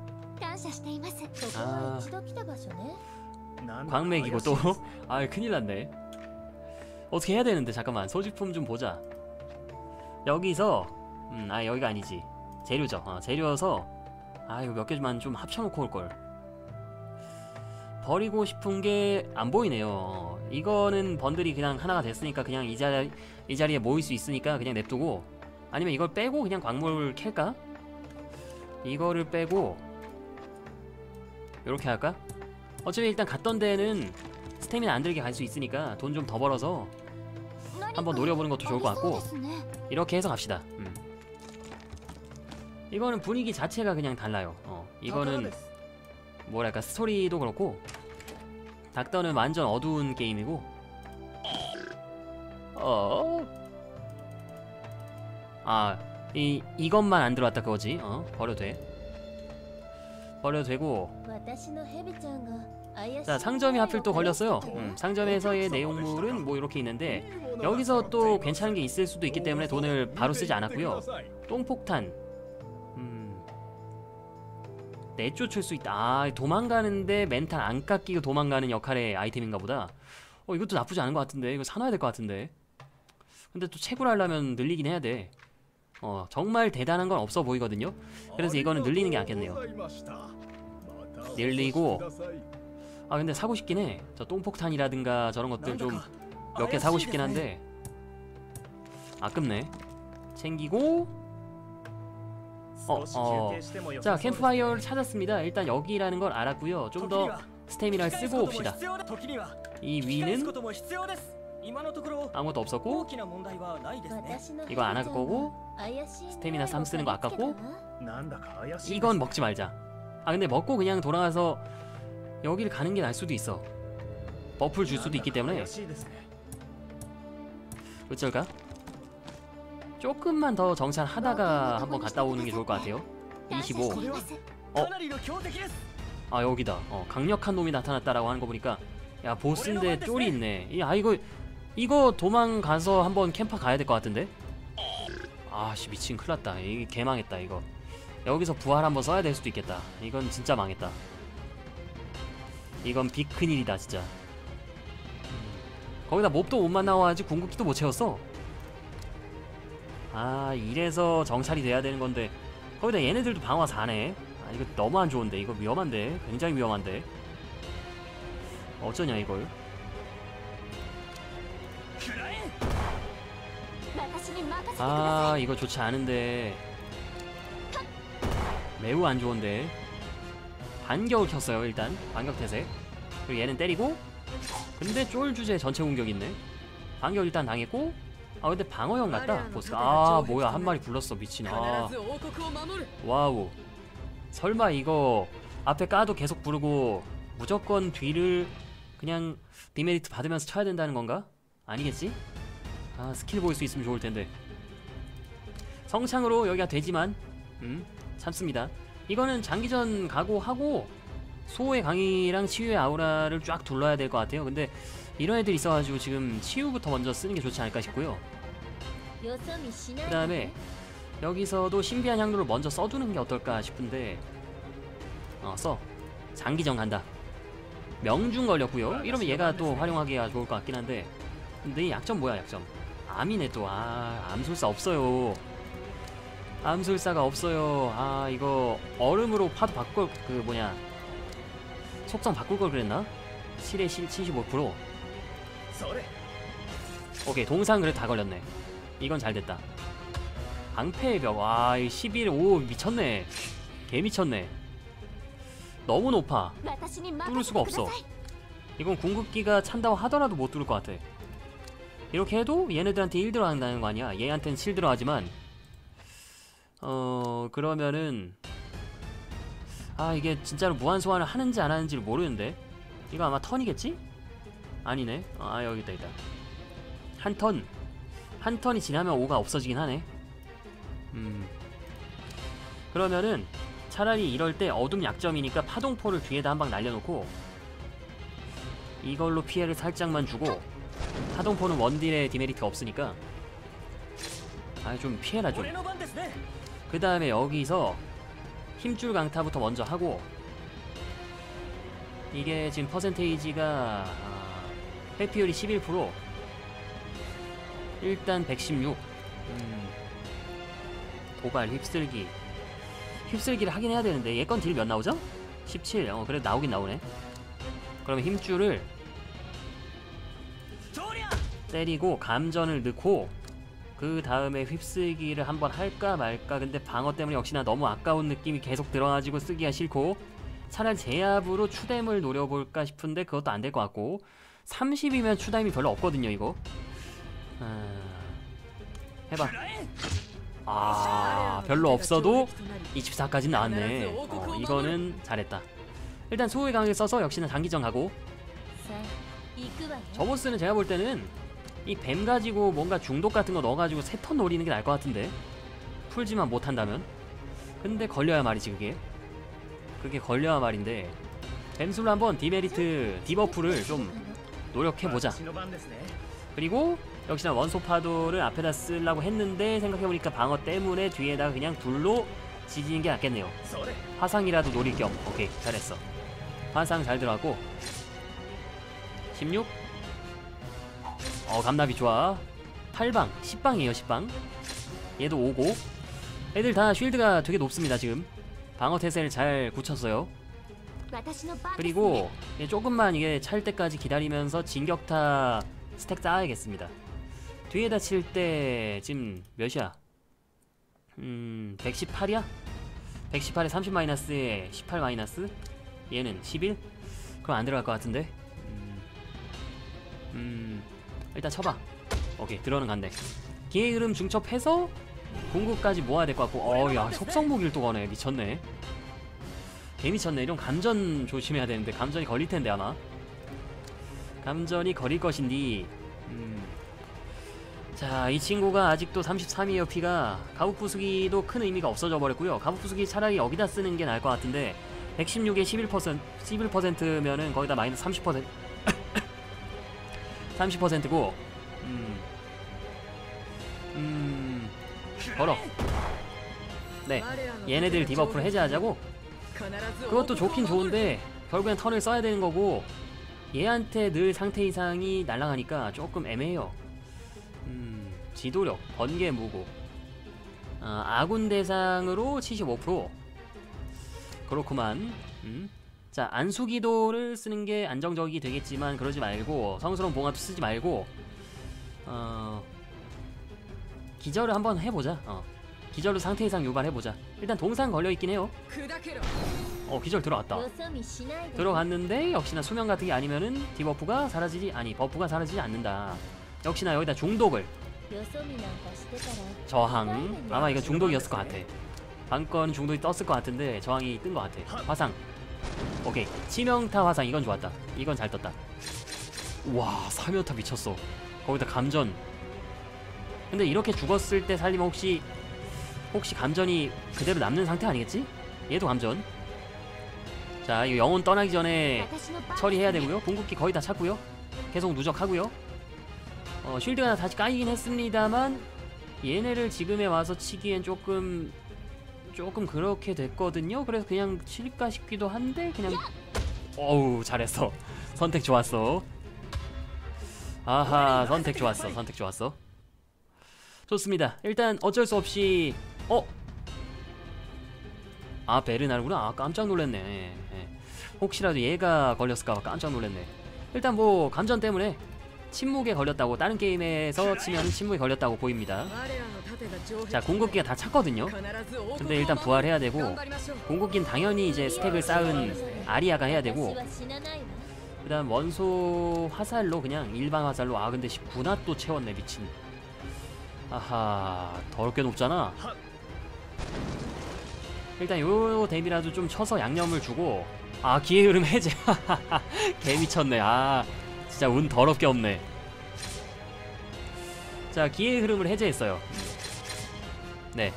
아. 광맥이고 또 아 *laughs* 큰일났네. 어떻게 해야 되는데? 잠깐만 소지품 좀 보자. 여기서 음, 아 여기가 아니지. 재료죠. 아, 재료여서 아 이거 몇 개만 좀 합쳐놓고 올걸. 버리고 싶은 게 안 보이네요 이거는 번들이 그냥 하나가 됐으니까 그냥 이, 자리, 이 자리에 모일 수 있으니까 그냥 냅두고 아니면 이걸 빼고 그냥 광물 캘까? 이거를 빼고 이렇게 할까? 어차피 일단 갔던 데는 스태미나 안 들게 갈 수 있으니까 돈 좀 더 벌어서 한번 노려보는 것도 좋을 것 같고 이렇게 해서 갑시다 음. 이거는 분위기 자체가 그냥 달라요 어, 이거는 뭐랄까 스토리도 그렇고 닥터는 완전 어두운 게임이고 어? 아, 이, 이것만 안 들어왔다 그거지? 어? 버려도 돼 버려도 되고 자, 상점이 하필 또 걸렸어요 음, 상점에서의 내용물은 뭐 이렇게 있는데 여기서 또 괜찮은 게 있을 수도 있기 때문에 돈을 바로 쓰지 않았고요 똥폭탄 음. 내쫓을 수 있다. 아, 도망가는데 멘탈 안 깎이고 도망가는 역할의 아이템인가 보다. 어, 이것도 나쁘지 않은 것 같은데. 이거 사놔야 될 것 같은데. 근데 또 채굴 하려면 늘리긴 해야 돼. 어 정말 대단한 건 없어 보이거든요 그래서 이거는 늘리는 게 낫겠네요 늘리고 아 근데 사고 싶긴 해저 똥폭탄이라든가 저런 것들 좀 몇 개 사고 싶긴 한데 아깝네 챙기고 어, 어. 자, 캠프파이어를 찾았습니다. 일단 여기라는 걸 알았고요. 좀 더 스태미나를 쓰고 옵시다. 이 위는 아무것도 없었고 이거 안 할 거고 스태미나 3 쓰는 거 아깝고 이건 먹지 말자. 아 근데 먹고 그냥 돌아가서 여기를 가는 게 날 수도 있어. buff를 줄 수도 있기 때문에 어쩔까? 조금만 더 정찰하다가 한번 갔다 오는 게 좋을 것 같아요. 25 어? 아 여기다. 어 강력한 놈이 나타났다라고 하는 거 보니까 야 보스인데 쫄이 있네. 야 이거 이거 도망가서 한번 캠파 가야 될 것 같은데? 아씨 미친 큰일났다. 이게 개망했다 이거. 여기서 부활 한번 써야 될 수도 있겠다. 이건 진짜 망했다. 이건 빅 큰일이다 진짜. 음. 거기다 몹도 못 만나와야지 궁극기도 못 채웠어. 아 이래서 정찰이 돼야 되는 건데. 거기다 얘네들도 방화 4네. 아 이거 너무 안 좋은데. 이거 위험한데. 굉장히 위험한데. 어쩌냐 이걸. 아 이거 좋지 않은데. 매우 안 좋은데. 반격을 켰어요 일단. 반격 태세. 그리고 얘는 때리고. 근데 쫄 주제 전체 공격 있네. 반격 일단 당했고. 아 근데 방어형 같다 보스가. 아 뭐야 한 마리 불렀어 미친 아. 와우. 설마 이거 앞에 까도 계속 부르고 무조건 뒤를 그냥 demerit 받으면서 쳐야 된다는 건가? 아니겠지? 아 스킬 보일 수 있으면 좋을 텐데. 성창으로 여기가 되지만 음 참습니다. 이거는 장기전 각오하고 소호의 강의랑 치유의 아우라를 쫙 둘러야 될 것 같아요. 근데 이런 애들 있어가지고 지금 치유부터 먼저 쓰는 게 좋지 않을까 싶고요. 그 다음에 여기서도 신비한 향로를 먼저 써두는 게 어떨까 싶은데 어 써. 장기전 간다. 명중 걸렸고요. 이러면 얘가 또 활용하기가 좋을 것 같긴 한데 근데 이 약점 뭐야 약점? 암이네 또 아 암술사 없어요. 암술사가 없어요. 아 이거 얼음으로 파도 바꿀 그 뭐냐 속성 바꿀 걸 그랬나? 7에 75%それ 오케이 동상 그래도 다 걸렸네 이건 잘 됐다. 방패의 벽. 와, 11, 5, 미쳤네. 개 미쳤네. 너무 높아. 뚫을 수가 없어. 이건 궁극기가 찬다고 하더라도 못 뚫을 것 같아. 이렇게 해도 얘네들한테 1 들어간다는 거 아니야. 얘한테는 7 들어가지만. 어, 그러면은. 아, 이게 진짜로 무한소환을 하는지 안 하는지를 모르는데. 이거 아마 턴이겠지? 아니네. 아, 여기 있다, 있다. 한 턴. 한 턴이 지나면 5가 없어지긴 하네. 음. 그러면은 차라리 이럴 때 어둠 약점이니까 파동포를 뒤에다 한 방 날려놓고 이걸로 피해를 살짝만 주고 파동포는 원딜에 디메리트 없으니까 아 좀 피해라 좀 그 다음에 여기서 힘줄 강타부터 먼저 하고 이게 지금 퍼센테이지가 아, 회피율이 11% 일단 116 음, 도발 휩쓸기. 휩쓸기를 하긴 해야 되는데 얘건 딜 몇 나오죠? 17 어, 그래 나오긴 나오네. 그럼 힘줄을 때리고 감전을 넣고 그 다음에 휩쓸기를 한번 할까 말까. 근데 방어 때문에 역시나 너무 아까운 느낌이 계속 드러나지고 쓰기가 싫고 차라리 제압으로 추댐을 노려볼까 싶은데 그것도 안 될 것 같고 30이면 추댐이 별로 없거든요 이거. 아. 해봐. 아, 아 별로 네, 없어도 24까지 나왔네. 그, 그 어, 이거는 그 잘했다. 일단 소위 강하게 써서 역시나 장기정하고. 저보스는 제가 볼 때는 이 뱀 가지고 뭔가 중독 같은 거 넣어가지고 세턴 노리는 게 나을 것 같은데. 풀지만 못한다면. 근데 걸려야 말이지 그게. 그게 걸려야 말인데. 뱀술로 한번 demerit debuff를 좀 노력해보자. 그리고 역시나 원소 파도를 앞에다 쓰려고 했는데 생각해보니까 방어 때문에 뒤에다가 그냥 둘로 지지는 게 낫겠네요. 화상이라도 노릴 겸. 오케이 잘했어. 화상 잘 들어가고. 16 어, 감나비 좋아. 8방 10방이에요 10방. 얘도 오고. 애들 다 쉴드가 되게 높습니다 지금. 방어 태세를 잘 고쳤어요. 그리고 조금만 이게 찰 때까지 기다리면서 진격타 스택 쌓아야겠습니다. 뒤에다 칠 때 지금 몇이야? 음 118이야? 118에 30 마이너스에 18 마이너스? 얘는 11? 그럼 안 들어갈 것 같은데? 음, 음 일단 쳐봐. 오케이 들어는 간대. 기회 흐름 중첩해서 공급까지 모아야 될 것 같고. 어야 속성 무기를 또 거네. 미쳤네. 개 미쳤네. 이런 감전 조심해야 되는데 감전이 걸릴 텐데 아마. 감전이 걸릴 것인디 음. 자 이 친구가 아직도 33이에요 피가 갑옷 부수기도 큰 의미가 없어져 버렸고요 갑옷 부수기 차라리 여기다 쓰는 게 나을 것 같은데 116에 11% 11%면은 거기다 마이너스 30% 30%고 *coughs* 음. 음. 걸어 네 얘네들 debuff를 해제하자고 그것도 좋긴 좋은데 결국엔 턴을 써야 되는 거고 얘한테 늘 상태 이상이 날아가니까 조금 애매해요. 지도력, 번개 무고. 아, 아군 대상으로 75% 그렇구만. 음? 자 안수기도를 쓰는 게 안정적이 되겠지만 그러지 말고 성스러운 봉합도 쓰지 말고 어... 기절을 한번 해보자. 어. 기절로 상태 이상 유발해보자. 일단 동상 걸려있긴 해요. 어 기절 들어왔다. 들어갔는데 역시나 수면 같은 게 아니면은 debuff가 사라지지 아니 buff가 사라지지 않는다. 역시나 여기다 중독을. 저항. 아마 이건 중독이었을 것 같아. 방금 중독이 떴을 것 같은데 저항이 뜬 것 같아. 화상. 오케이. 치명타 화상. 이건 좋았다. 이건 잘 떴다. 와 사묘타 미쳤어. 거기다 감전. 근데 이렇게 죽었을 때 살리면 혹시 혹시 감전이 그대로 남는 상태 아니겠지? 얘도 감전. 자 이거 영혼 떠나기 전에 처리해야 되고요. 궁극기 거의 다 찾고요. 계속 누적하고요. 어, 쉴드가 다시 까이긴 했습니다만 얘네를 지금에 와서 치기엔 조금 조금 그렇게 됐거든요. 그래서 그냥 칠까 싶기도 한데 그냥 어우 잘했어. 선택 좋았어. 아하 선택 좋았어. 선택 좋았어. 좋습니다. 일단 어쩔 수 없이 어? 아 베르나르구나. 아 깜짝 놀랐네. 예, 예. 혹시라도 얘가 걸렸을까봐 깜짝 놀랐네. 일단 뭐 감전 때문에 침묵에 걸렸다고 다른 게임에서 치면 침묵에 걸렸다고 보입니다. 자 궁극기가 다 찼거든요. 근데 일단 부활해야 되고 궁극기는 당연히 이제 스택을 쌓은 아리아가 해야 되고 그 다음 원소 화살로 그냥 일반 화살로 아 근데 19나 또 채웠네 미친. 아하 더럽게 높잖아. 일단 요 데미라도 좀 쳐서 양념을 주고 아 기회흐름 해제. *laughs* 개미쳤네. 아 진짜 운 더럽게 없네. 자 기회 흐름을 해제했어요. 네.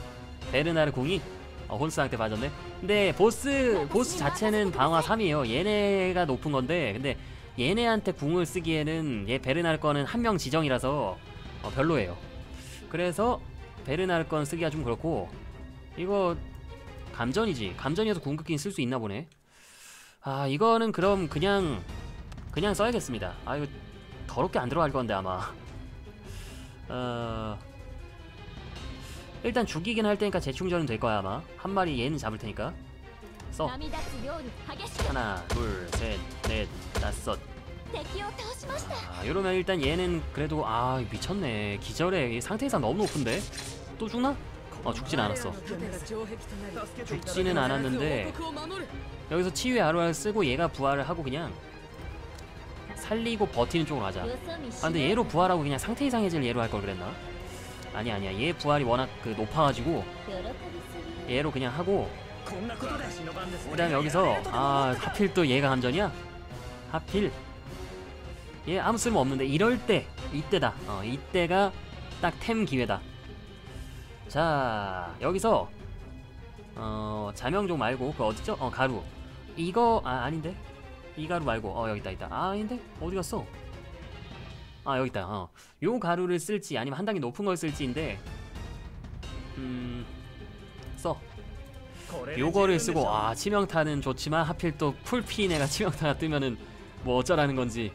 베르나르 궁이 어, 혼스한테 빠졌네. 근데 보스 보스 자체는 방화 3이에요. 얘네가 높은 건데 근데 얘네한테 궁을 쓰기에는 얘 베르나르 거는 한 명 지정이라서 어, 별로예요. 그래서 베르나르 건 쓰기가 좀 그렇고 이거 감전이지. 감전이어서 궁극기는 쓸 수 있나 보네. 아 이거는 그럼 그냥 그냥 써야겠습니다. 아 이거 더럽게 안 들어갈 건데 아마. 어... 일단 죽이긴 할 테니까 재충전은 될 거야 아마. 한 마리 얘는 잡을 테니까. 써. 하나, 둘, 셋, 넷, 다섯. 아, 이러면 일단 얘는 그래도 아 미쳤네. 기절의 상태상 너무 높은데 또 죽나? 어 죽진 않았어 죽지는 않았는데 여기서 치유의 아로아를 쓰고 얘가 부활을 하고 그냥 살리고 버티는 쪽으로 하자. 아 근데 얘로 부활하고 그냥 상태 이상해질 얘로 할 걸 그랬나? 아니 아니야. 얘 부활이 워낙 그 높아가지고 얘로 그냥 하고 그 다음에 여기서 아 하필 또 얘가 한전이야? 하필. 얘 아무 쓸모 없는데 이럴 때 이때다. 어 이때가 딱 템 기회다. 자 여기서 어 자명종 말고 그 어디죠? 어 가루. 이거 아 아닌데? 이 가루 말고. 어 여기 있다 있다. 아 아닌데? 어디 갔어? 아 여기 있다. 어. 요 가루를 쓸지 아니면 한 단계 높은 걸 쓸지인데 음써. 요거를 쓰고 아 치명타는 좋지만 하필 또 풀피인애가 *laughs* 치명타가 뜨면은 뭐 어쩌라는 건지.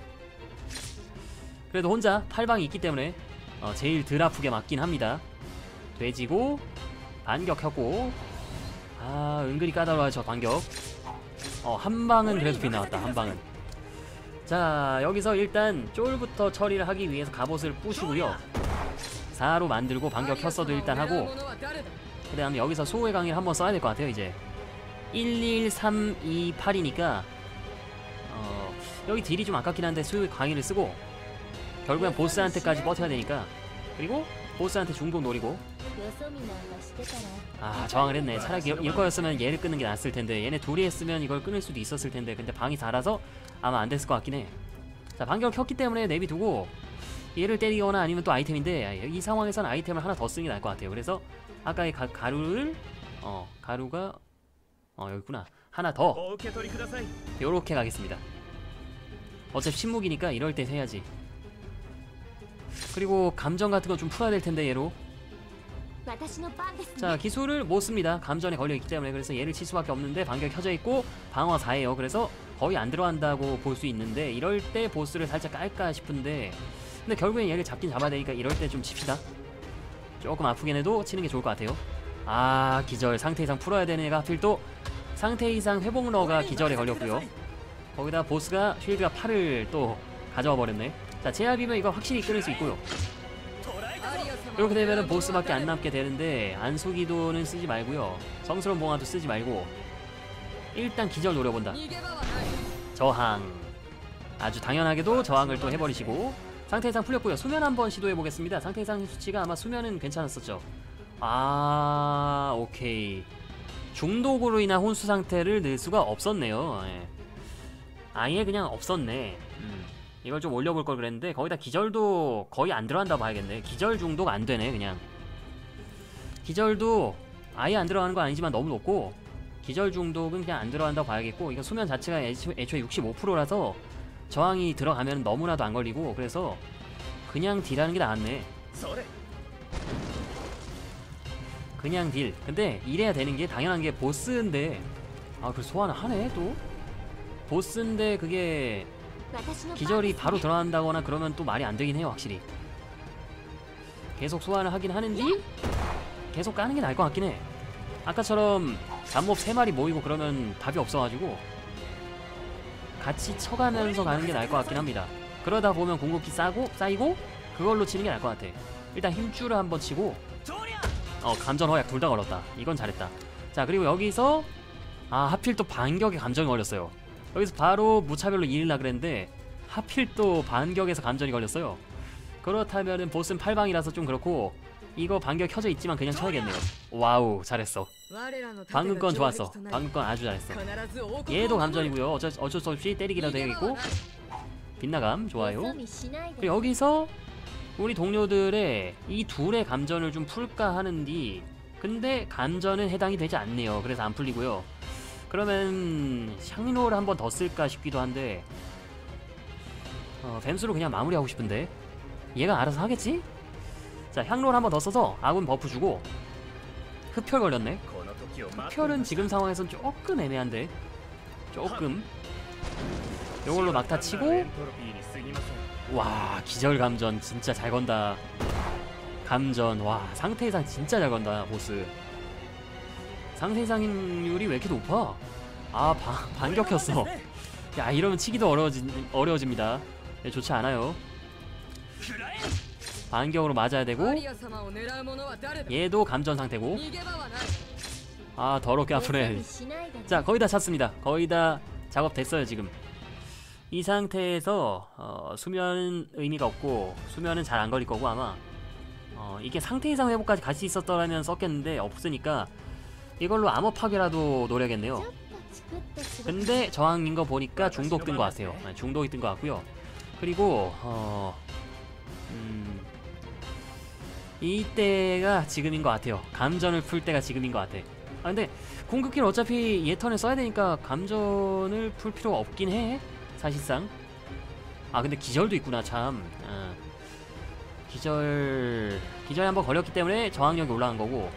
그래도 혼자 팔방이 있기 때문에 어, 제일 덜 아프게 맞긴 합니다. 돼지고 반격하고. 아 은근히 까다로워요 저 반격. 어, 한 방은 그래도 빗나왔다, 한 방은. 자, 여기서 일단 쫄부터 처리를 하기 위해서 갑옷을 부시고요. 4로 만들고 반격 켰어도 일단 하고 그 다음에 여기서 소호의 강의를 한번 써야 될 것 같아요, 이제. 11328이니까 어, 여기 딜이 좀 아깝긴 한데 소호의 강의를 쓰고 결국엔 보스한테까지 버텨야 되니까 그리고 보스한테 중독 노리고 아, 아 저항을 했네. 차라리 일거였으면 얘를 끄는 게 낫을 텐데. 얘네 둘이 했으면 이걸 끊을 수도 있었을 텐데. 근데 방이 달아서 아마 안 됐을 것 같긴 해자 반격 켰기 때문에 내비 두고 얘를 때리거나 아니면 또 아이템인데 아, 이 상황에선 아이템을 하나 더 쓰는 게 나을 것 같아요. 그래서 아까의 가, 루를어 가루가 어 여기 구나. 하나 더. 요렇게 가겠습니다. 어차피 침묵이니까 이럴 때 해야지. 그리고 감정 같은 거 좀 풀어야 될 텐데 얘로. 자 기술을 못 씁니다. 감전에 걸려 있기 때문에. 그래서 얘를 칠 수밖에 없는데 반격 켜져 있고 방어 4예요. 그래서 거의 안 들어간다고 볼 수 있는데 이럴 때 보스를 살짝 깔까 싶은데 근데 결국엔 얘를 잡긴 잡아야 되니까 이럴 때 좀 칩시다. 조금 아프긴 해도 치는 게 좋을 것 같아요. 아 기절. 상태 이상 풀어야 되는 애가 하필 또 상태 이상 회복러가 기절에 걸렸고요. 거기다 보스가 쉴드가 8을 또 가져와 버렸네. 자 제압이면 이거 확실히 끊을 수 있고요 이렇게 되면은 보스밖에 안 남게 되는데 안소기도는 쓰지 말고요. 성스러운 봉화도 쓰지 말고 일단 기절 노려본다. 저항. 아주 당연하게도 저항을 또 해버리시고 상태 이상 풀렸고요. 수면 한번 시도해보겠습니다. 상태 이상 수치가 아마 수면은 괜찮았었죠. 아 오케이. 중독으로 인한 혼수 상태를 넣을 수가 없었네요. 예. 아예 그냥 없었네. 음. 이걸 좀 올려볼 걸 그랬는데 거의 다 기절도 거의 안 들어간다 봐야겠네. 기절 중독 안 되네 그냥. 기절도 아예 안 들어가는 건 아니지만 너무 높고 기절 중독은 그냥 안 들어간다고 봐야겠고 이거 수면 자체가 애초, 에 65%라서 저항이 들어가면 너무나도 안 걸리고 그래서 그냥 딜하는 게 나았네. 그냥 딜. 근데 이래야 되는 게 당연한 게 보스인데. 아그 소환을 하네 또? 보스인데 그게 기절이 바로 들어간다거나 그러면 또 말이 안 되긴 해요 확실히. 계속 소환을 하긴 하는데 계속 까는 게 나을 것 같긴 해. 아까처럼 잠몹 3마리 모이고 그러면 답이 없어가지고 같이 쳐가면서 가는 게 나을 것 같긴 합니다. 그러다 보면 궁극기 싸고 쌓이고 그걸로 치는 게 나을 것 같아. 일단 힘줄을 한번 치고 어 감전 허약 둘 다 걸었다. 이건 잘했다. 자 그리고 여기서 아 하필 또 반격에 감전이 걸렸어요. 여기서 바로 무차별로 이길라 그랬는데 하필 또 반격에서 감전이 걸렸어요. 그렇다면은 보스는 8방이라서 좀 그렇고 이거 반격 켜져 있지만 그냥 쳐야겠네요. 와우 잘했어. 방금 건 좋았어. 방금 건 아주 잘했어. 얘도 감전이고요. 어쩔, 어쩔 수 없이 때리기라도 되겠고. 빛나감 좋아요. 그리고 여기서 우리 동료들의 이 둘의 감전을 좀 풀까 하는디 근데 감전은 해당이 되지 않네요. 그래서 안 풀리고요. 그러면 샹리노를 한 번 더 쓸까 싶기도 한데 어, 뱀수로 그냥 마무리하고 싶은데 얘가 알아서 하겠지? 자 향로를 한 번 더 써서 아군 buff 주고 흡혈 걸렸네. 흡혈은 지금 상황에선 조금 애매한데 조금. 요걸로 막타 치고. 와 기절감전 진짜 잘 건다. 감전. 와 상태 이상 진짜 잘 건다 보스. 상태 이상률이 왜 이렇게 높아? 아 바, 반격했어. 야 이러면 치기도 어려워지, 어려워집니다. 네, 좋지 않아요. 반격으로 맞아야 되고 얘도 감전 상태고. 아 더럽게 아프네. 자 거의 다 찼습니다. 거의 다 작업 됐어요 지금. 이 상태에서 어, 수면 의미가 없고 수면은 잘 안 걸릴 거고 아마. 어, 이게 상태 이상 회복까지 같이 있었더라면 썼겠는데 없으니까 이걸로 암호 파괴라도 노려야겠네요. 근데 저항인 거 보니까 중독 뜬 거 같아요. 네, 중독이 뜬 거 같고요. 그리고 어... 음... 이때가 지금인 것 같아요. 감전을 풀 때가 지금인 것 같아. 아 근데 공격기는 어차피 얘 턴에 써야 되니까 감전을 풀 필요가 없긴 해 사실상. 아 근데 기절도 있구나 참. 아. 기절... 기절이 한번 걸렸기 때문에 저항력이 올라간 거고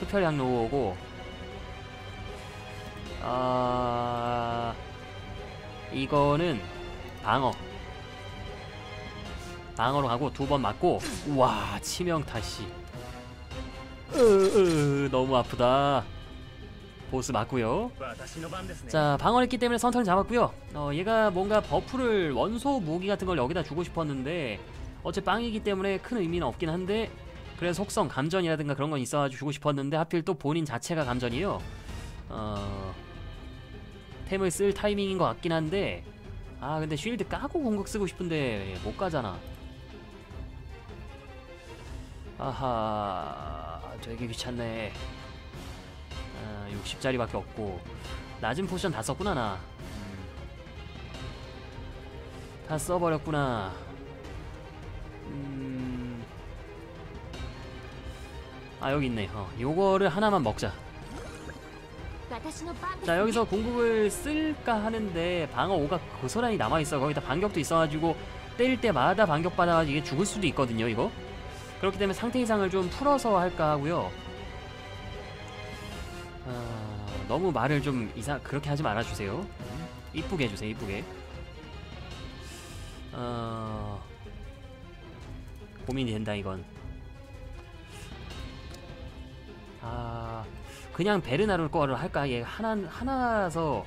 투표량로고 아... 이거는 방어. 방어로 가고 두 번 맞고 우와 치명타시. 으으 너무 아프다. 보스 맞고요. 자 방어했기 때문에 선턴 잡았고요. 어, 얘가 뭔가 buff를 원소 무기 같은 걸 여기다 주고 싶었는데 어째 빵이기 때문에 큰 의미는 없긴 한데 그래서 속성 감전이라든가 그런 건 있어가지고 주고 싶었는데 하필 또 본인 자체가 감전이에요. 어... 템을 쓸 타이밍인 것 같긴 한데 아 근데 shield 까고 공격 쓰고 싶은데 못 가잖아. 아하 되게 귀찮네. 아, 60짜리밖에 없고 낮은 potion 다 썼구나 나. 음. 다 써버렸구나. 음. 아 여기 있네. 어, 요거를 하나만 먹자. 자 여기서 공급을 쓸까 하는데 방어 5가 고스란히 남아있어. 거기다 반격도 있어가지고 때릴 때마다 반격받아가지고 이게 죽을 수도 있거든요 이거. 그렇기 때문에 상태 이상을 좀 풀어서 할까 하고요. 아, 너무 말을 좀 이상 그렇게 하지 말아주세요. 이쁘게 해주세요 이쁘게. 어... 고민이 된다 이건. 아... 그냥 베르나를 거를 할까? 얘 하나 하나서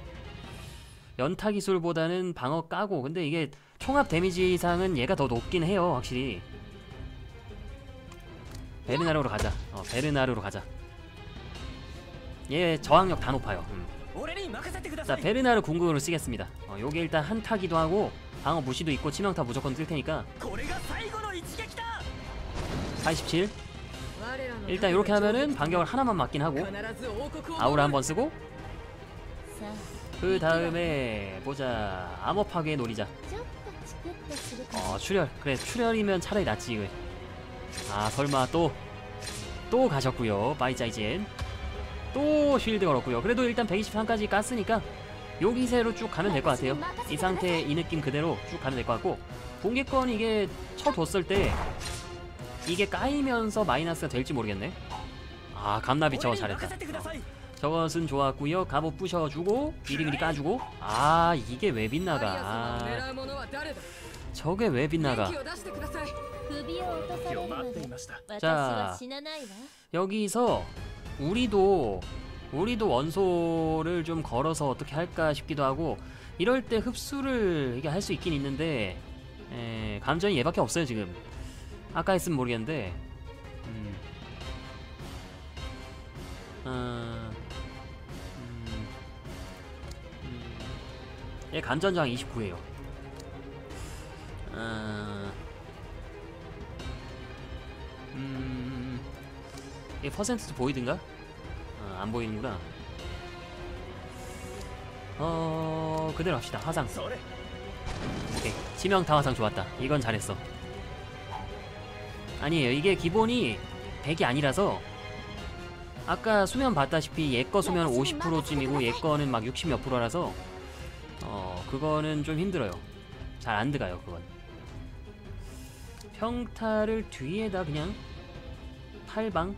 연타 기술보다는 방어 까고. 근데 이게 총합 데미지 이상은 얘가 더 높긴 해요 확실히. 베르나르로 가자. 어 베르나르로 가자. 얘 저항력 다 높아요. 음. 자 베르나르 궁극으로 쓰겠습니다. 어, 요게 일단 한타기도 하고 방어 무시도 있고 치명타 무조건 뜰테니까. 47 일단 이렇게 하면은 반격을 하나만 맞긴 하고 아우라 한번 쓰고 그 다음에 보자. 암호 파괴 노리자. 어 출혈. 그래 출혈이면 차라리 낫지 이거. 아 설마 또또 가셨구요 바이자이젠. 또 쉴드 걸었구요. 그래도 일단 123까지 깠으니까 요 기세로 쭉 가면 될 것 같아요. 이 상태 이 느낌 그대로 쭉 가면 될 것 같고 공개권 이게 쳐뒀을 때 이게 까이면서 마이너스가 될지 모르겠네. 아 감나비 저거 잘했다. 저것은 좋았고요. 갑옷 부셔주고 미리미리 까주고. 아 이게 왜 빗나가? 아, 저게 왜 빗나가? 자 여기서 우리도 우리도 원소를 좀 걸어서 어떻게 할까 싶기도 하고 이럴 때 흡수를 이게 할 수 있긴 있는데 에, 감전이 얘밖에 없어요 지금. 아까 했으면 모르겠는데 음. 어, 음, 음. 얘 감전 저항 29예요 어, 음, 얘 퍼센트 보이든가? 어, 안 보이는구나. 어, 그대로 합시다. 화상. 오케이. 치명타 화상 좋았다. 이건 잘했어. 아니에요. 이게 기본이 100이 아니라서 아까 수면 봤다시피 얘 거 수면 50%쯤이고 얘 거는 막 60 몇 프로라서 어 그거는 좀 힘들어요. 잘 안 들어요 그건. 평타를 뒤에다 그냥 8방?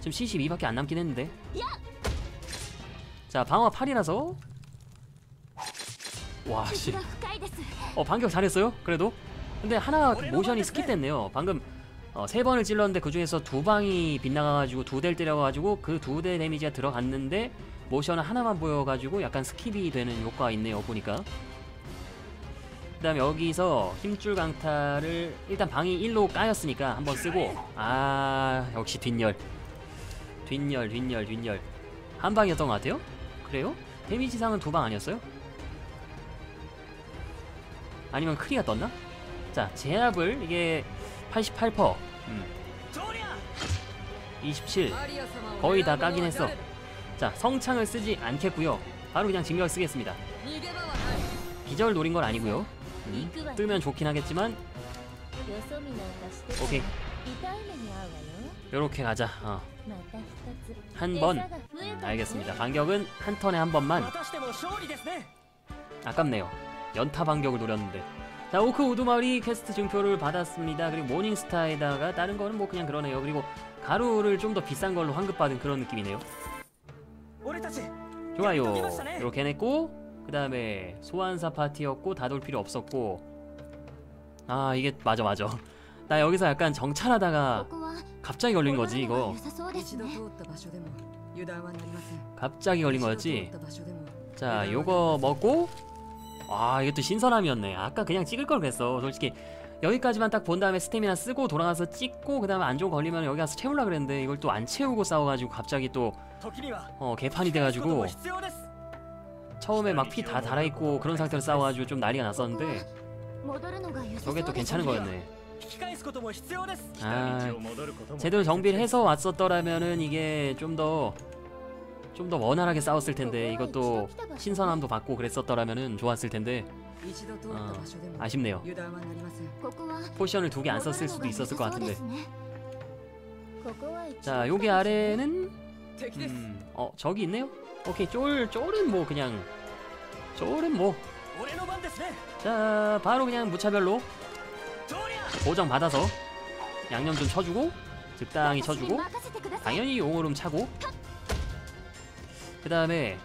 지금 72밖에 안 남긴 했는데. 자 방어 8이라서. 와씨어 반격 잘했어요 그래도? 근데 하나 모션이 스킵됐네요 방금 어, 세 번을 찔렀는데 그 중에서 두 방이 빗나가가지고 두 대를 때려가지고 그 두 대 데미지가 들어갔는데 모션은 하나만 보여가지고 약간 skip이 되는 효과가 있네요 보니까 그 다음 여기서 힘줄 강타를 일단 방이 1로 까였으니까 한번 쓰고 아 역시 뒷열 뒷열 뒷열 뒷열 한 방이었던 것 같아요? 그래요? 데미지상은 두 방 아니었어요? 아니면 크리가 떴나? 자 제압을 이게 88% 음. 27 거의 다 까긴 했어. 자 성창을 쓰지 않겠고요. 바로 그냥 진격 쓰겠습니다. 기절 노린 건 아니고요. 음. 뜨면 좋긴 하겠지만. 오케이. 요렇게 가자. 어. 한번. 음, 알겠습니다. 반격은 한 턴에 한 번만. 아깝네요. 연타 반격을 노렸는데. 자 오크 우두머리 퀘스트 증표를 받았습니다. 그리고 morning star에다가 다른 거는 뭐 그냥 그러네요. 그리고 가루를 좀 더 비싼 걸로 환급받은 그런 느낌이네요. 좋아요. 이렇게 해냈고 그 다음에 소환사 파티였고 다 돌 필요 없었고. 아 이게 맞아 맞아. 나 여기서 약간 정찰하다가 갑자기 걸린 거지 이거. 네. 갑자기 걸린 거였지? 자 요거 먹고 아, 와 이것도 신선함이었네. 아까 그냥 찍을 걸 그랬어. 솔직히 여기까지만 딱 본 다음에 스태미나 쓰고 돌아가서 찍고 그 다음에 안 좋은 걸리면 여기 가서 채우려 그랬는데 이걸 또 안 채우고 싸워가지고 갑자기 또 어 개판이 돼가지고 처음에 막 피 다 달아있고 그런 상태로 싸워가지고 좀 난리가 났었는데 저게 또 괜찮은 거였네. 아 제대로 정비를 해서 왔었더라면은 이게 좀더 좀 더 원활하게 싸웠을 텐데 이것도 신선함도 받고 그랬었더라면은 좋았을 텐데. 어, 아쉽네요. potion을 두 개 안 썼을 수도 있었을 것 같은데. 자, 여기 아래는? 음, 어. 저기 있네요. 오케이 쫄 쫄은 뭐 그냥. 쫄은 뭐. 자, 바로 그냥 무차별로 보정 받아서 양념 좀 쳐주고 즉당히 쳐주고 당연히 용오름 차고. 그 다음에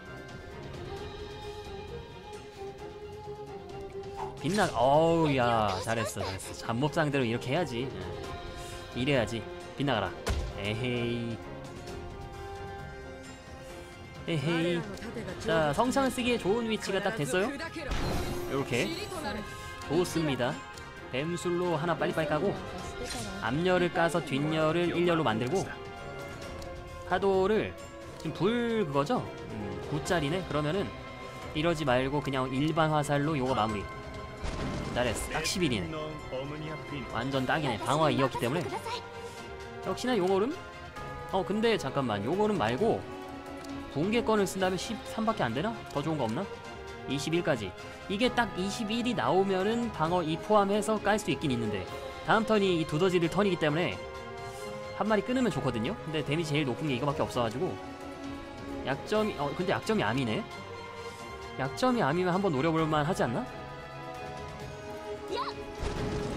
빛난 어우 야 잘했어 잘했어. 잠몹상대로 이렇게 해야지. 예. 이래야지. 빛나가라. 에헤이. 에헤이. 자 성창 쓰기에 좋은 위치가 딱 됐어요? 이렇게. 좋습니다. 뱀술로 하나 빨리빨리 까고 앞열을 까서 뒷열을 일열로 만들고 파도를 지금 불 그거죠? 음, 9짜리네? 그러면은 이러지 말고 그냥 일반 화살로 요거 마무리 잘했어 딱 10일이네 완전 딱이네 방어가 이었기 때문에 역시나 요거름? 어 근데 잠깐만 요거는 말고 붕괴권을 쓴다면 13밖에 안되나? 더 좋은거 없나? 21까지 이게 딱 21이 나오면은 방어 2 포함해서 깔 수 있긴 있는데 다음 턴이 이 두더지를 턴이기 때문에 한 마리 끊으면 좋거든요 근데 데미지 제일 높은 게 이거밖에 없어가지고 약점이 어 근데 약점이 암이네. 약점이 암이면 한번 노려볼만 하지 않나?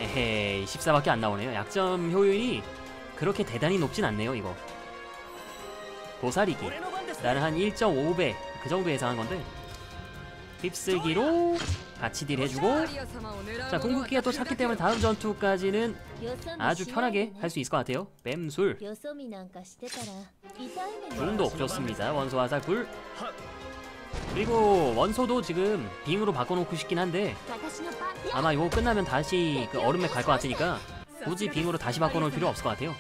에헤이 14밖에 안 나오네요. 약점 효율이 그렇게 대단히 높진 않네요 이거. 보살이기. 나는 한 1.5배 그 정도 예상한 건데. 휩쓸기로 같이 딜 해주고 자 궁극기가 또 찼기 때문에 다음 전투까지는 아주 편하게 할 수 있을 것 같아요. 뱀술. 중독 좋습니다. 원소 화살굴 그리고 원소도 지금 빙으로 바꿔놓고 싶긴 한데 아마 이거 끝나면 다시 그 얼음에 갈 것 같으니까 굳이 빙으로 다시 바꿔놓을 필요 없을 것 같아요.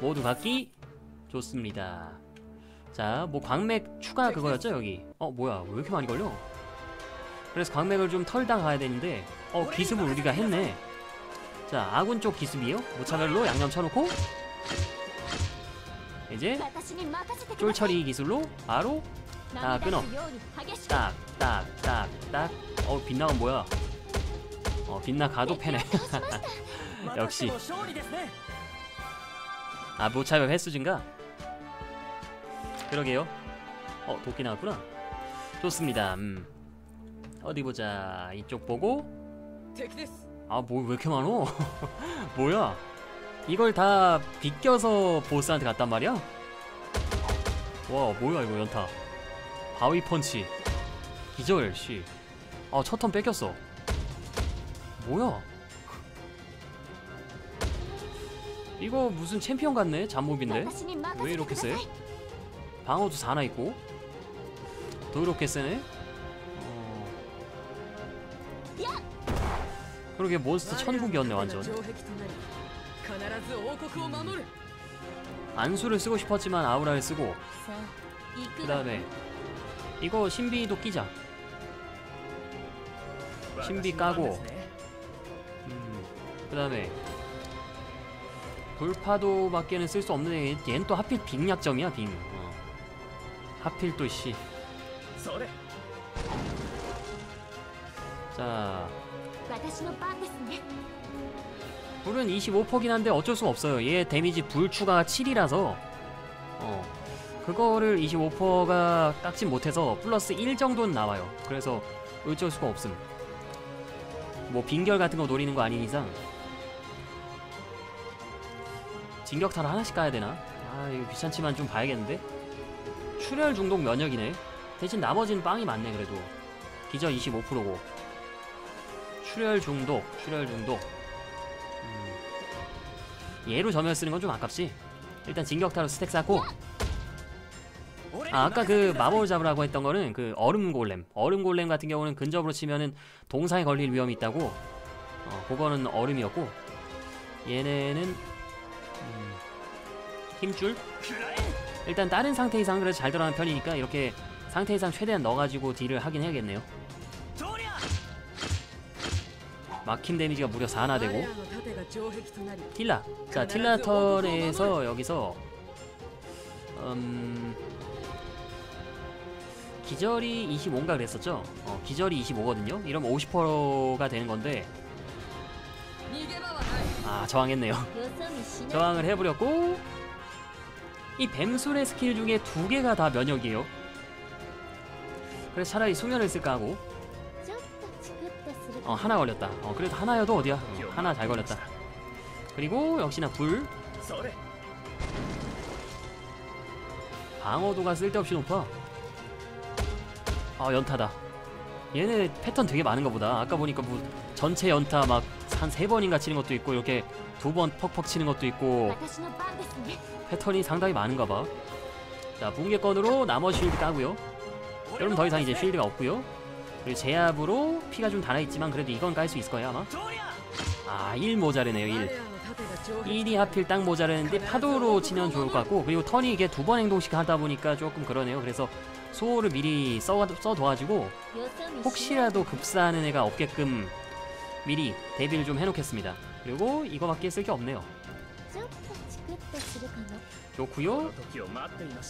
모두 각기 좋습니다. 자, 뭐 광맥 추가 그거였죠, 여기. 어, 뭐야, 왜 이렇게 많이 걸려? 그래서 광맥을 좀 털다 가야 되는데 어, 기습을 우리가 했네. 자, 아군 쪽 기습이요. 뭐 무차별로 양념 쳐놓고 이제 쫄처리 기술로 바로 다 끊어. 딱, 딱, 딱, 딱. 어, 빛나건 뭐야? 어, 빛나 가도 패네. *laughs* 역시. 아, 뭐 무차별 횟수 증가? 그러게요. 어, 도끼 나왔구나. 좋습니다. 음. 어디 보자. 이쪽 보고. 아, 뭐 왜 이렇게 많어? *laughs* 뭐야? 이걸 다 비껴서 보스한테 갔단 말이야? 와, 뭐야 이거 연타. 바위 펀치. 기절 씨. 아, 첫 턴 뺏겼어. 뭐야? 이거 무슨 챔피언 같네? 잡몹인데? 왜 이렇게 세? 방어도 4나 있고. 더럽게 세네 어... 그러게 몬스터 천국이었네 완전. 안수를 쓰고 싶었지만 아우라를 쓰고. 그 다음에 이거 신비도 끼자. 신비 까고. 음, 그 다음에 불파도 밖에는 쓸 수 없는 얜 또 하필 빙약점이야 빙. 하필 또 씨. 자. 불은 25%긴 한데 어쩔 수 없어요. 얘 데미지 불 추가 7이라서 어 그거를 25%가 깎진 못해서 플러스 1 정도는 나와요. 그래서 어쩔 수가 없음. 뭐 빙결 같은 거 노리는 거 아닌 이상 진격타를 하나씩 까야 되나? 아 이거 귀찮지만 좀 봐야겠는데? 출혈 중독 면역이네. 대신 나머지는 빵이 많네 그래도. 기저 25%고. 출혈 중독 출혈 중독. 음. 얘로 점멸 쓰는 건 좀 아깝지? 일단 진격타로 스택 쌓고. 아, 아까 그 마법을 잡으라고 했던 거는 그 얼음 골렘. 얼음 골렘 같은 경우는 근접으로 치면은 동상에 걸릴 위험이 있다고. 어, 그거는 얼음이었고. 얘네는 음, 힘줄? 일단 다른 상태 이상 그래도 잘 들어가는 편이니까 이렇게 상태 이상 최대한 넣어가지고 딜을 하긴 해야겠네요. 막힌 데미지가 무려 4나 되고. 틸라. 자 틸라 털에서 여기서 음... 기절이 25인가 그랬었죠? 어, 기절이 25거든요? 이러면 50%가 되는 건데. 아 저항했네요. 저항을 해버렸고 이 뱀솔의 스킬 중에 두 개가 다 면역이에요. 그래서 차라리 숙면을 쓸까 하고 어 하나 걸렸다. 어 그래도 하나여도 어디야? 어, 하나 잘 걸렸다. 그리고 역시나 불 방어도가 쓸데없이 높아. 아 연타다. 얘네 패턴 되게 많은가 보다. 아까 보니까 뭐 전체 연타 막 한 세 번인가 치는 것도 있고 이렇게 두 번 퍽퍽 치는 것도 있고 패턴이 상당히 많은가 봐. 자, 붕괴건으로 나머지 쉴드 까고요. 여러분 더 이상 이제 쉴드가 없고요. 그리고 제압으로 피가 좀 달아있지만 그래도 이건 깔 수 있을 거예요, 아마. 아, 1 모자르네요, 1. 1이 하필 딱 모자르는데 파도로 치면 좋을 것 같고 그리고 턴이 이게 두 번 행동씩 하다 보니까 조금 그러네요. 그래서 소호를 미리 써, 써둬가지고 혹시라도 급사하는 애가 없게끔 미리 대비를 좀 해놓겠습니다. 그리고 이거밖에 쓸 게 없네요. 좋고요.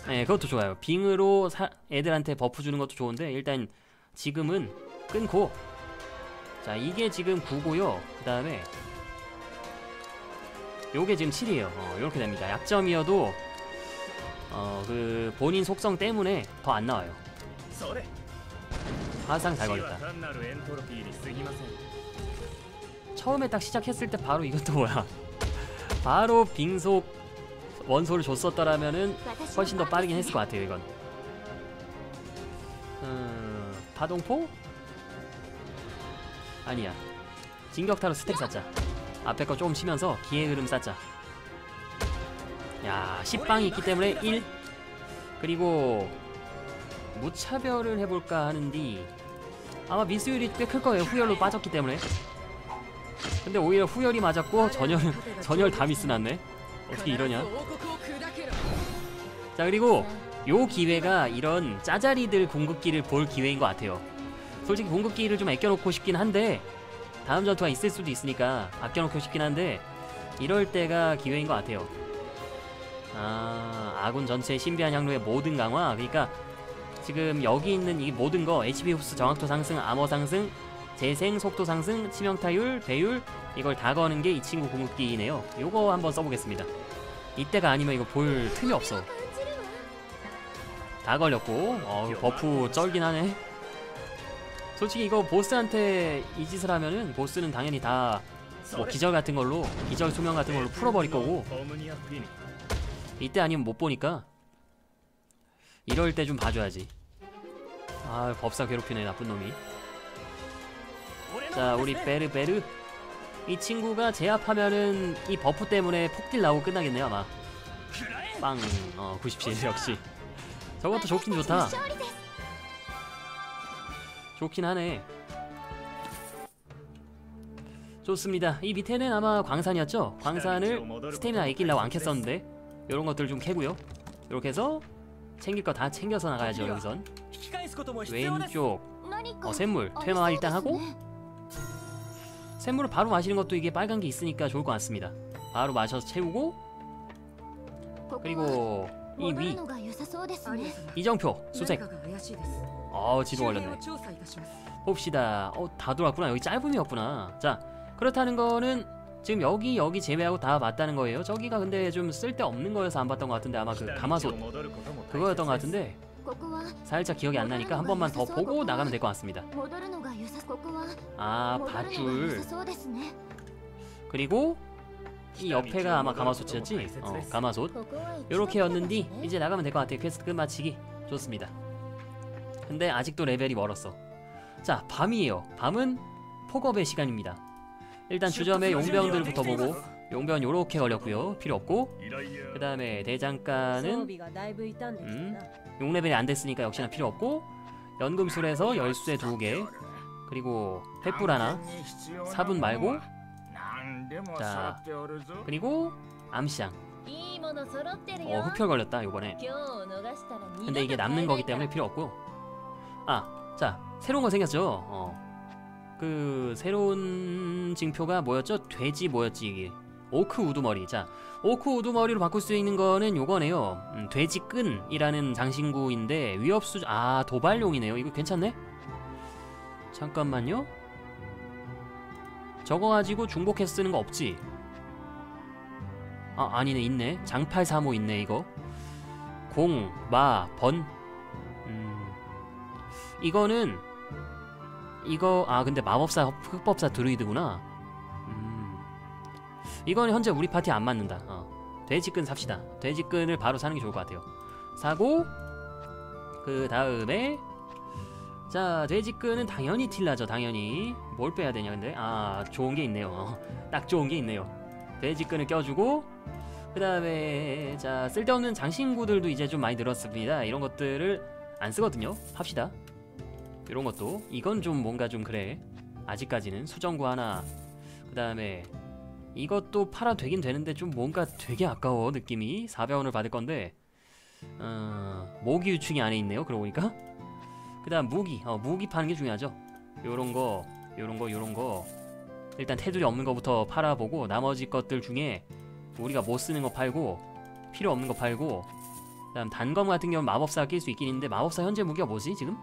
네 그것도 좋아요. 빙으로 사, 애들한테 buff 주는 것도 좋은데 일단 지금은 끊고. 자 이게 지금 9고요. 그 다음에 요게 지금 7이에요. 어, 이렇게 됩니다. 약점이어도 어 그 본인 속성 때문에 더 안 나와요. 화상 잘 걸렸다. 처음에 딱 시작했을 때 바로 이것도 뭐야? 바로 빙속 원소를 줬었더라면은 훨씬 더 빠르긴 했을 것 같아요 이건. 음... 파동포? 아니야. 진격타로 스택 쌓자. 앞에 거 조금 치면서 기회 흐름 쌓자. 야 10방이 있기 때문에 1 그리고 무차별을 해볼까 하는디 아마 미스율이 꽤 클 거예요. 후열로 빠졌기 때문에. 근데 오히려 후열이 맞았고 전열 전열 다 미스났네. 어떻게 이러냐? 자 그리고 요 기회가 이런 짜자리들 공급기를 볼 기회인 것 같아요. 솔직히 공급기를 좀 아껴놓고 싶긴 한데 다음 전투가 있을 수도 있으니까 아껴놓고 싶긴 한데 이럴 때가 기회인 것 같아요. 아... 아군 전체의 신비한 향로의 모든 강화. 그러니까 지금 여기 있는 이 모든 거 HP 흡수 정확도 상승, 암호 상승, 재생, 속도 상승, 치명타율, 배율 이걸 다 거는 게 이 친구 궁극기이네요. 요거 한번 써보겠습니다. 이때가 아니면 이거 볼 틈이 없어. 다 걸렸고 어 버프 쩔긴 하네. 솔직히 이거 보스한테 이 짓을 하면은 보스는 당연히 다 뭐 기절 같은 걸로 기절 수면 같은 걸로 풀어버릴 거고. 이때 아니면 못 보니까. 이럴 때 좀 봐줘야지. 아 법사 괴롭히네 나쁜 놈이. 자 우리 베르베르. 이 친구가 제압하면은 이 버프 때문에 폭딜 나오고 끝나겠네요 아마. 빵! 어 97 *laughs* 역시. 저것도 좋긴 좋다. 좋긴 하네. 좋습니다. 이 밑에는 아마 광산이었죠? 광산을 스테미나 아끼려고 안 캤었는데 이런 것들 좀 캐고요. 이렇게 해서 챙길 거 다 챙겨서 나가야죠 여기선. 왼쪽. 어샘물. 어, 퇴마 일단 하고. 샘물을 바로 마시는 것도 이게 빨간 게 있으니까 좋을 것 같습니다. 바로 마셔서 채우고 그리고 이 위. 이정표 수색. 어. 지도 걸렸네. 봅시다. 어다 돌았구나. 여기 짧음이었구나. 자 그렇다는 거는 지금 여기 여기 제외하고 다 맞다는 거예요. 저기가 근데 좀 쓸데없는 거여서 안 봤던 것 같은데 아마 그 가마솥 그거였던 것 같은데. 살짝 기억이 안 나니까 한 번만 더 보고 나가면 될 것 같습니다. 아, 밧줄. 그리고 이 옆에가 아마 가마솥이었지? 어, 가마솥. 요렇게였는데 이제 나가면 될 것 같아요. 퀘스트 끝마치기. 좋습니다. 근데 아직도 레벨이 멀었어. 자, 밤이에요. 밤은 폭업의 시간입니다. 일단 주점의 용병들부터 보고 용병 요렇게 걸렸고요. 필요 없고 그 다음에 대장간은 음, 6레벨이 안 됐으니까 역시나 필요 없고 연금술에서 열쇠 두개 그리고 횃불 하나 사분 말고 자 그리고 암시장. 어 흡혈 걸렸다 요번에. 근데 이게 남는 거기 때문에 필요 없고. 아자 새로운 거 생겼죠? 어. 그 새로운 징표가 뭐였죠? 돼지 뭐였지 이게? 오크 우두머리 자 오크 우두머리로 바꿀 수 있는 거는 요거네요 음, 돼지 끈이라는 장신구인데 위협수 아 도발용이네요 이거 괜찮네? 잠깐만요 저거 가지고 중복해서 쓰는 거 없지? 아 아니네 있네 장팔 3호 있네 이거 공, 마, 번. 음. 이거는 이거 아 근데 마법사 흑법사 드루이드구나. 음. 이거는 현재 우리 파티 안 맞는다. 어. 돼지끈 삽시다. 돼지끈을 바로 사는 게 좋을 것 같아요. 사고 그 다음에 자 돼지끈은 당연히 틸라죠. 당연히 뭘 빼야 되냐 근데 아 좋은 게 있네요. 어, *laughs* 딱 좋은 게 있네요. 돼지끈을 껴주고 그 다음에 자 쓸데없는 장신구들도 이제 좀 많이 늘었습니다 이런 것들을 안 쓰거든요 합시다 이런 것도 이건 좀 뭔가 좀 그래 아직까지는 수정구 하나 그 다음에 이것도 팔아 되긴 되는데 좀 뭔가 되게 아까워 느낌이. 400원을 받을 건데. 어, 모기 유충이 안에 있네요 그러고 보니까. 그 다음 무기. 어, 무기 파는 게 중요하죠. 요런 거 요런 거 요런 거. 일단 테두리 없는 거부터 팔아보고 나머지 것들 중에 우리가 못 쓰는 거 팔고 필요 없는 거 팔고 그 다음 단검 같은 경우는 마법사가 낄수 있긴 있는데 마법사 현재 무기가 뭐지 지금?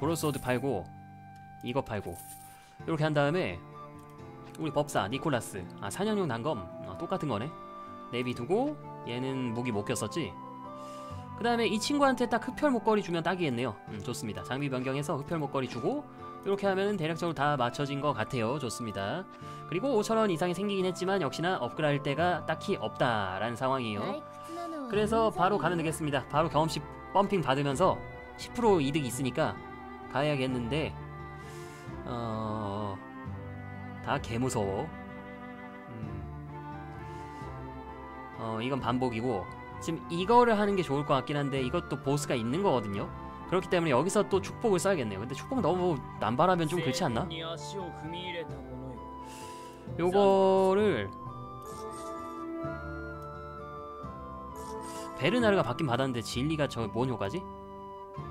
브로소드 팔고 이거 팔고. 이렇게 한 다음에 우리 법사 니콜라스. 아 사냥용 단검. 아, 똑같은 거네. 내비두고 얘는 무기 못 꼈었지. 그 다음에 이 친구한테 딱 흡혈 목걸이 주면 딱이겠네요. 음, 좋습니다. 장비 변경해서 흡혈 목걸이 주고 이렇게 하면 대략적으로 다 맞춰진 것 같아요. 좋습니다. 그리고 5천원 이상이 생기긴 했지만 역시나 업그레이드 할 때가 딱히 없다라는 상황이에요. 그래서 바로 가면 되겠습니다. 바로 경험치 펌핑 받으면서 10% 이득이 있으니까 가야겠는데 어... 다 개무서워 음. 어 이건 반복이고 지금 이거를 하는 게 좋을 것 같긴 한데 이것도 보스가 있는 거거든요 그렇기 때문에 여기서 또 축복을 써야겠네요 근데 축복 너무 남발하면 좀 그렇지 않나? 요거를 베르나르가 받긴 받았는데 진리가 저 뭔 효과지?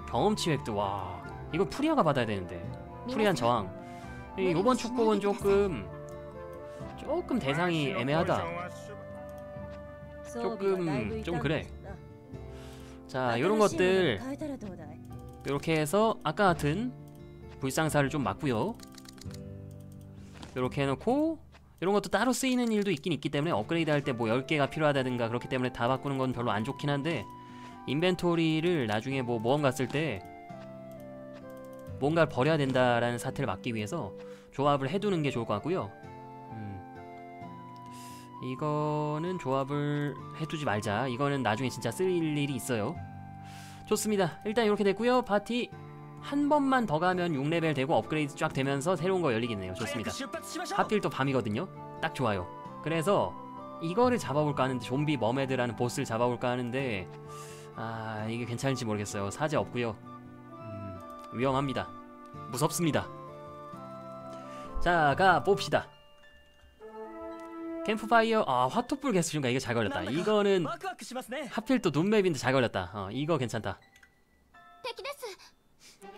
경험치 획득 와 이거 프리아가 받아야 되는데 프리안 저항 이번 축복은 조금 조금 대상이 애매하다. 조금 좀 그래. 자 이런 것들 이렇게 해서 아까 같은 불상사를 좀 막고요. 이렇게 해놓고 이런 것도 따로 쓰이는 일도 있긴 있기 때문에 업그레이드 할 때 뭐 10개가 필요하다든가 그렇기 때문에 다 바꾸는 건 별로 안 좋긴 한데 인벤토리를 나중에 뭐 모험 갔을 때 뭔가를 버려야 된다라는 사태를 막기 위해서 조합을 해두는 게 좋을 것 같고요. 음. 이거는 조합을 해두지 말자. 이거는 나중에 진짜 쓸 일이 있어요. 좋습니다. 일단 이렇게 됐고요. 파티 한 번만 더 가면 6레벨 되고 업그레이드 쫙 되면서 새로운 거 열리겠네요. 좋습니다. 하필 또 밤이거든요. 딱 좋아요. 그래서 이거를 잡아볼까 하는데 좀비 머메드라는 보스를 잡아볼까 하는데 아 이게 괜찮을지 모르겠어요. 사제 없고요. 위험합니다. 무섭습니다. 자, 가 봅시다. 캠프파이어 아 화톳불 개수인가 이거 잘 걸렸다. 이거는 하필 또 눈맵인데 잘 걸렸다. 어 이거 괜찮다.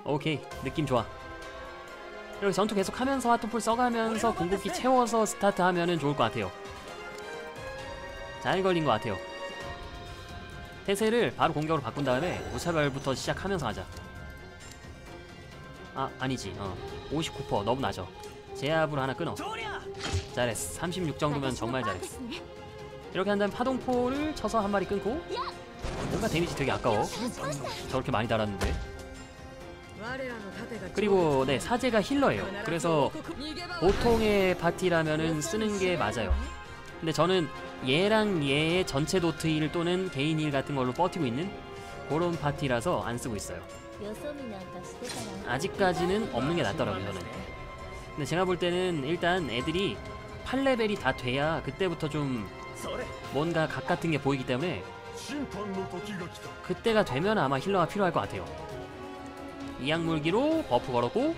오케이 느낌 좋아. 이렇게 전투 계속 하면서 화톳불 써가면서 궁극기 채워서 스타트 하면은 좋을 것 같아요. 잘 걸린 것 같아요. 태세를 바로 공격으로 바꾼 다음에 무차별부터 시작하면서 하자. 아 아니지. 어59% 너무 낮아. 제압으로 하나 끊어. 잘했어. 36 정도면 정말 잘했어. 이렇게 한 다음 파동포를 쳐서 한 마리 끊고 뭔가 데미지 되게 아까워. 저렇게 많이 달았는데. 그리고 네 사제가 힐러예요. 그래서 보통의 파티라면은 쓰는 게 맞아요. 근데 저는 얘랑 얘의 전체 도트 힐 또는 개인 힐 같은 걸로 버티고 있는 그런 파티라서 안 쓰고 있어요. 아직까지는 없는 게 낫더라고요 저는. 근데 제가 볼 때는 일단 애들이 8레벨이 다 돼야 그때부터 좀 뭔가 각 같은 게 보이기 때문에 그때가 되면 아마 힐러가 필요할 것 같아요. 이악물기로 버프 걸었고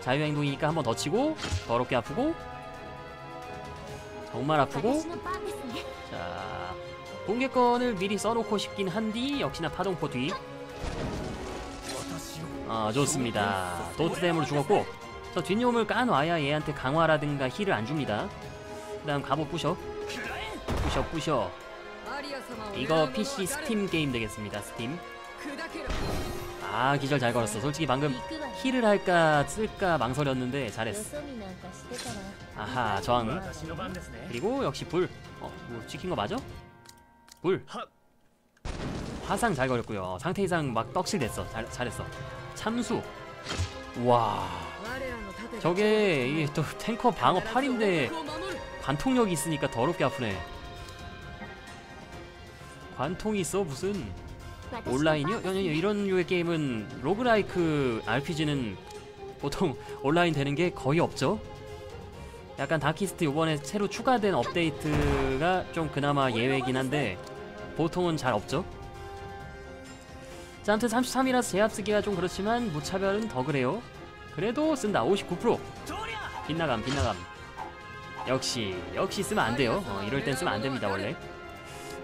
자유행동이니까 한 번 더 치고 더럽게 아프고 정말 아프고 자 공개권을 미리 써놓고 싶긴 한디 역시나 파동포 뒤. 어, 좋습니다. 도트뎀으로 죽었고 저 뒷놈을 까놔야 얘한테 강화라든가 힐을 안 줍니다. 그 다음 갑옷 부셔. 부셔 부셔. 이거 PC 스팀 게임 되겠습니다. 스팀. 아 기절 잘 걸었어. 솔직히 방금 힐을 할까 쓸까 망설였는데 잘했어. 아하 저항. 그리고 역시 불. 어? 뭐 찍힌 거 맞아? 불. 화상 잘 걸렸고요. 상태 이상 막 떡칠됐어. 잘, 잘했어. 참수. 와. 저게 이게 또 탱커 방어 8인데 관통력이 있으니까 더럽게 아프네. 관통이 있어 무슨? 온라인이요? 이런 류의 게임은 로그라이크 RPG는 보통 온라인 되는 게 거의 없죠? 약간 다키스트 요번에 새로 추가된 업데이트가 좀 그나마 예외긴 한데 보통은 잘 없죠? 저한테 33이라서 제압 쓰기가 좀 그렇지만 무차별은 더 그래요. 그래도 쓴다. 59% 빗나감 빗나감. 역시 역시 쓰면 안 돼요. 어, 이럴 땐 쓰면 안 됩니다 원래.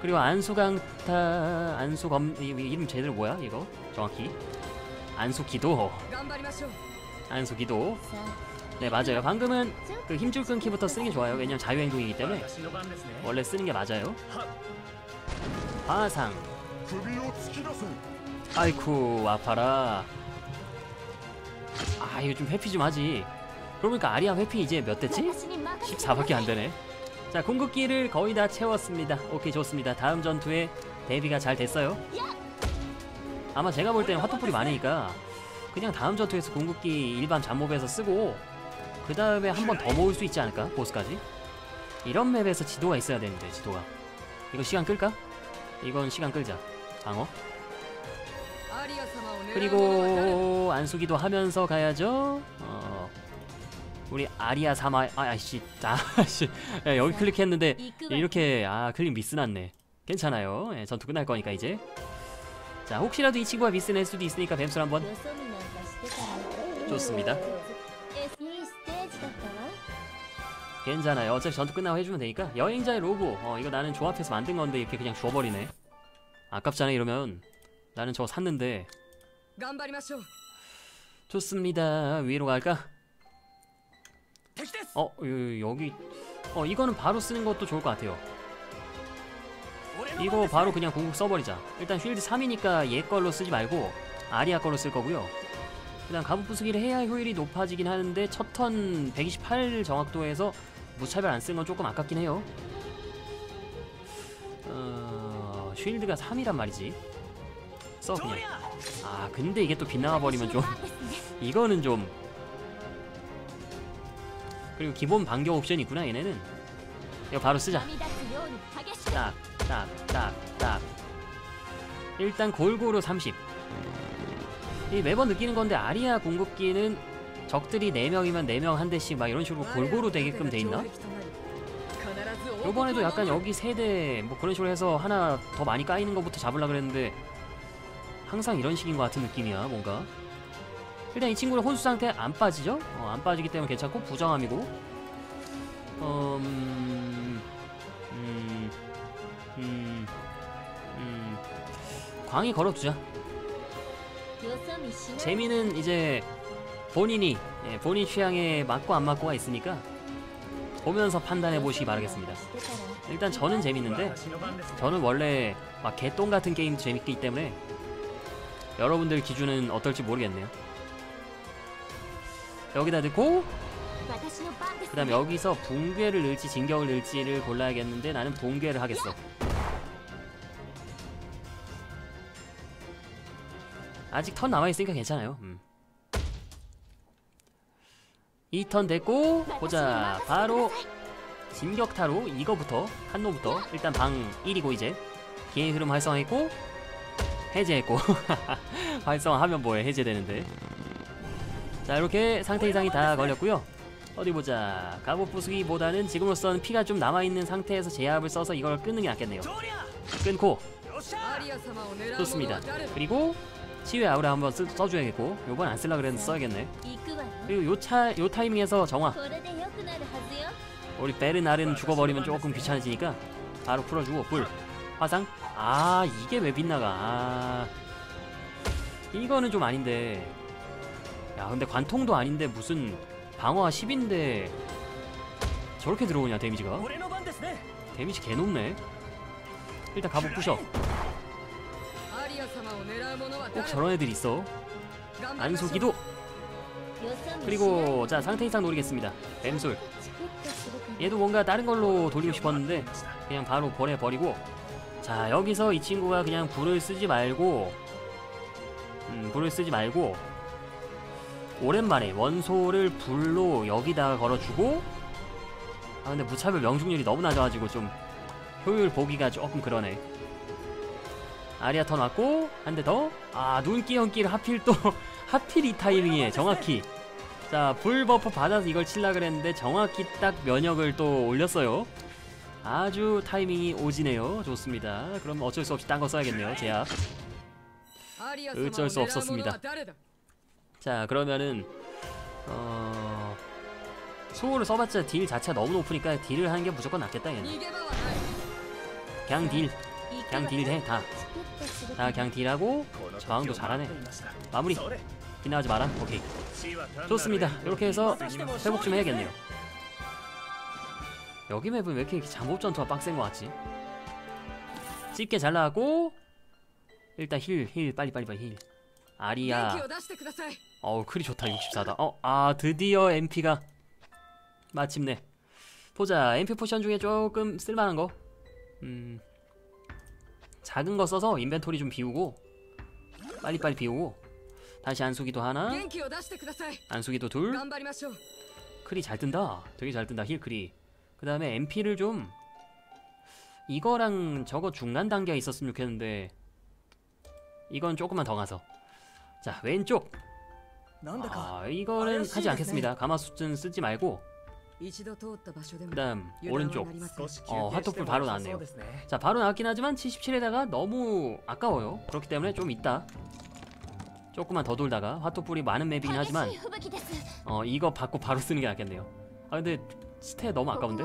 그리고 안수강타 안수검 이름 제대로 뭐야 이거? 정확히. 안수기도. 안수기도. 네 맞아요. 방금은 그 힘줄 끊기부터 쓰는 게 좋아요. 왜냐면 자유행동이기 때문에. 원래 쓰는 게 맞아요. 화상. 아이쿠 아파라. 아 요즘 회피 좀 하지. 그러니까 아리아 회피 이제 몇 대지? 14밖에 안되네. 자 궁극기를 거의 다 채웠습니다. 오케이 좋습니다. 다음 전투에 대비가 잘 됐어요. 아마 제가 볼 때는 화토풀이 많으니까 그냥 다음 전투에서 궁극기 일반 잠몹에서 쓰고 그 다음에 한 번 더 모을 수 있지 않을까? 보스까지? 이런 맵에서 지도가 있어야 되는데 지도가. 이거 시간 끌까? 이건 시간 끌자. 방어? 그리고 안수기도 하면서 가야죠. 어, 우리 아리아 사마 아씨 아씨 아, 아, 아 *laughs* 예, 여기 클릭했는데 이렇게 아 클릭 미스 났네. 괜찮아요. 예, 전투 끝날 거니까 이제. 자 혹시라도 이 친구가 미스 낼 수도 있으니까 뱀술 한번. 좋습니다. 괜찮아요. 어차피 전투 끝나고 해주면 되니까 여행자의 로고. 어 이거 나는 조합해서 만든 건데 이렇게 그냥 줘버리네. 아깝잖아 이러면. 나는 저거 샀는데. 좋습니다. 위로 갈까? 어. 여기. 어 이거는 바로 쓰는 것도 좋을 것 같아요. 이거 바로 그냥 궁극 써버리자. 일단 쉴드 3이니까 얘 걸로 쓰지 말고 아리아 걸로 쓸 거고요. 그다음 가부 부수기를 해야 효율이 높아지긴 하는데 첫 턴 128 정확도에서 무차별 안 쓰는 건 조금 아깝긴 해요. 어... 쉴드가 3이란 말이지. 써 그냥 아 근데 이게 또 빗나가버리면 좀 *laughs* 이거는 좀 그리고 기본 반격 옵션이 있구나 얘네는. 이거 바로 쓰자. 딱딱딱딱. 일단 골고루 30 이 매번 느끼는 건데 아리아 공급기는 적들이 4명이면 4명 한 대씩 막 이런 식으로 골고루 되게끔 돼있나? 요번에도 약간 여기 세대뭐 그런 식으로 해서 하나 더 많이 까이는 것부터 잡으려 그랬는데 항상 이런 식인 것 같은 느낌이야 뭔가 일단 이 친구는 혼수 상태 안 빠지죠? 어, 안 빠지기 때문에 괜찮고 부정함이고 음, 음, 음, 음, 광이 걸어두자 재미는 이제 본인이 예, 본인 취향에 맞고 안 맞고가 있으니까 보면서 판단해 보시기 바라겠습니다. 일단 저는 재밌는데 저는 원래 막 개똥 같은 게임 재밌기 때문에 여러분들 기준은 어떨지 모르겠네요. 여기다 넣고 그 다음 여기서 붕괴를 넣을지 진격을 넣을지를 골라야겠는데 나는 붕괴를 하겠어. 아직 턴 남아있으니까 괜찮아요. 음. 2턴 됐고 보자. 바로 진격타로 이거부터 한노부터. 일단 방 1이고 이제. 기행 흐름 활성화했고 해제했고. *laughs* 활성화하면 뭐해? 해제되는데. 자 이렇게 상태 이상이 다 걸렸고요. 어디보자. 갑옷 부수기보다는 지금으로선 피가 좀 남아있는 상태에서 제압을 써서 이걸 끄는 게 낫겠네요. 끊고. 좋습니다. 그리고 치유의 아우라 한번 쓰, 써줘야겠고. 요번 안 쓸라 그랬는데 써야겠네. 그리고 요, 차, 요 타이밍에서 정화. 우리 베르나르는 죽어버리면 조금 귀찮아지니까 바로 풀어주고 불. 화상? 아 이게 왜 빗나가? 아, 이거는 좀 아닌데. 야 근데 관통도 아닌데 무슨 방어가 10인데 저렇게 들어오냐 데미지가? 데미지 개 높네. 일단 가복 부셔. 꼭 저런 애들 있어? 안속이도. 그리고 자 상태 이상 노리겠습니다. 뱀솔. 얘도 뭔가 다른 걸로 돌리고 싶었는데 그냥 바로 보내버리고. 자 여기서 이 친구가 그냥 불을 쓰지 말고 음 불을 쓰지 말고 오랜만에 원소를 불로 여기다가 걸어주고 아 근데 무차별 명중률이 너무 낮아가지고 좀 효율 보기가 조금 그러네. 아리아 턴 왔고 한 대 더. 아 눈기 연기를 하필 또 *laughs* 하필 이 타이밍에 정확히. 자, 불 버프 받아서 이걸 칠라 그랬는데 정확히 딱 면역을 또 올렸어요. 아주 타이밍이 오지네요. 좋습니다. 그럼 어쩔 수 없이 딴 거 써야겠네요. 제압. 어쩔 수 없었습니다. 자 그러면은 어... 소울을 써봤자 딜 자체가 너무 높으니까 딜을 하는 게 무조건 낫겠다 얘는. 그냥 딜. 그냥 딜해 다. 다 그냥 딜하고 저항도 잘하네. 마무리. 기나하지 마라. 오케이. 좋습니다. 이렇게 해서 회복 좀 해야겠네요. 여기 맵은 왜 이렇게 잠복 전투가 빡센 거 같지? 쉽게 잘 나가고 일단 힐, 힐, 빨리 빨리 빨리 힐. 아리아 어우 크리 좋다 64다. 어, 아 드디어 MP가 마침내. 보자 MP 포션 중에 조금 쓸만한 거. 음, 작은 거 써서 인벤토리 좀 비우고 빨리빨리 비우고. 다시 안수기도 하나. 안수기도 둘. 크리 잘 뜬다. 되게 잘 뜬다 힐 크리. 그 다음에 MP를 좀 이거랑 저거 중간 단계가 있었으면 좋겠는데 이건 조금만 더 가서. 자 왼쪽. 아 이거는 하지 않겠습니다. 가마솥은 쓰지 말고. 그 다음 오른쪽. 어 화톳불 바로 나왔네요. 자 바로 나왔긴 하지만 77에다가 너무 아까워요. 그렇기 때문에 좀 있다. 조금만 더 돌다가 화토풀이 많은 맵이긴 하지만 어 이거 받고 바로 쓰는 게 낫겠네요. 아 근데 스테 너무 아까운데?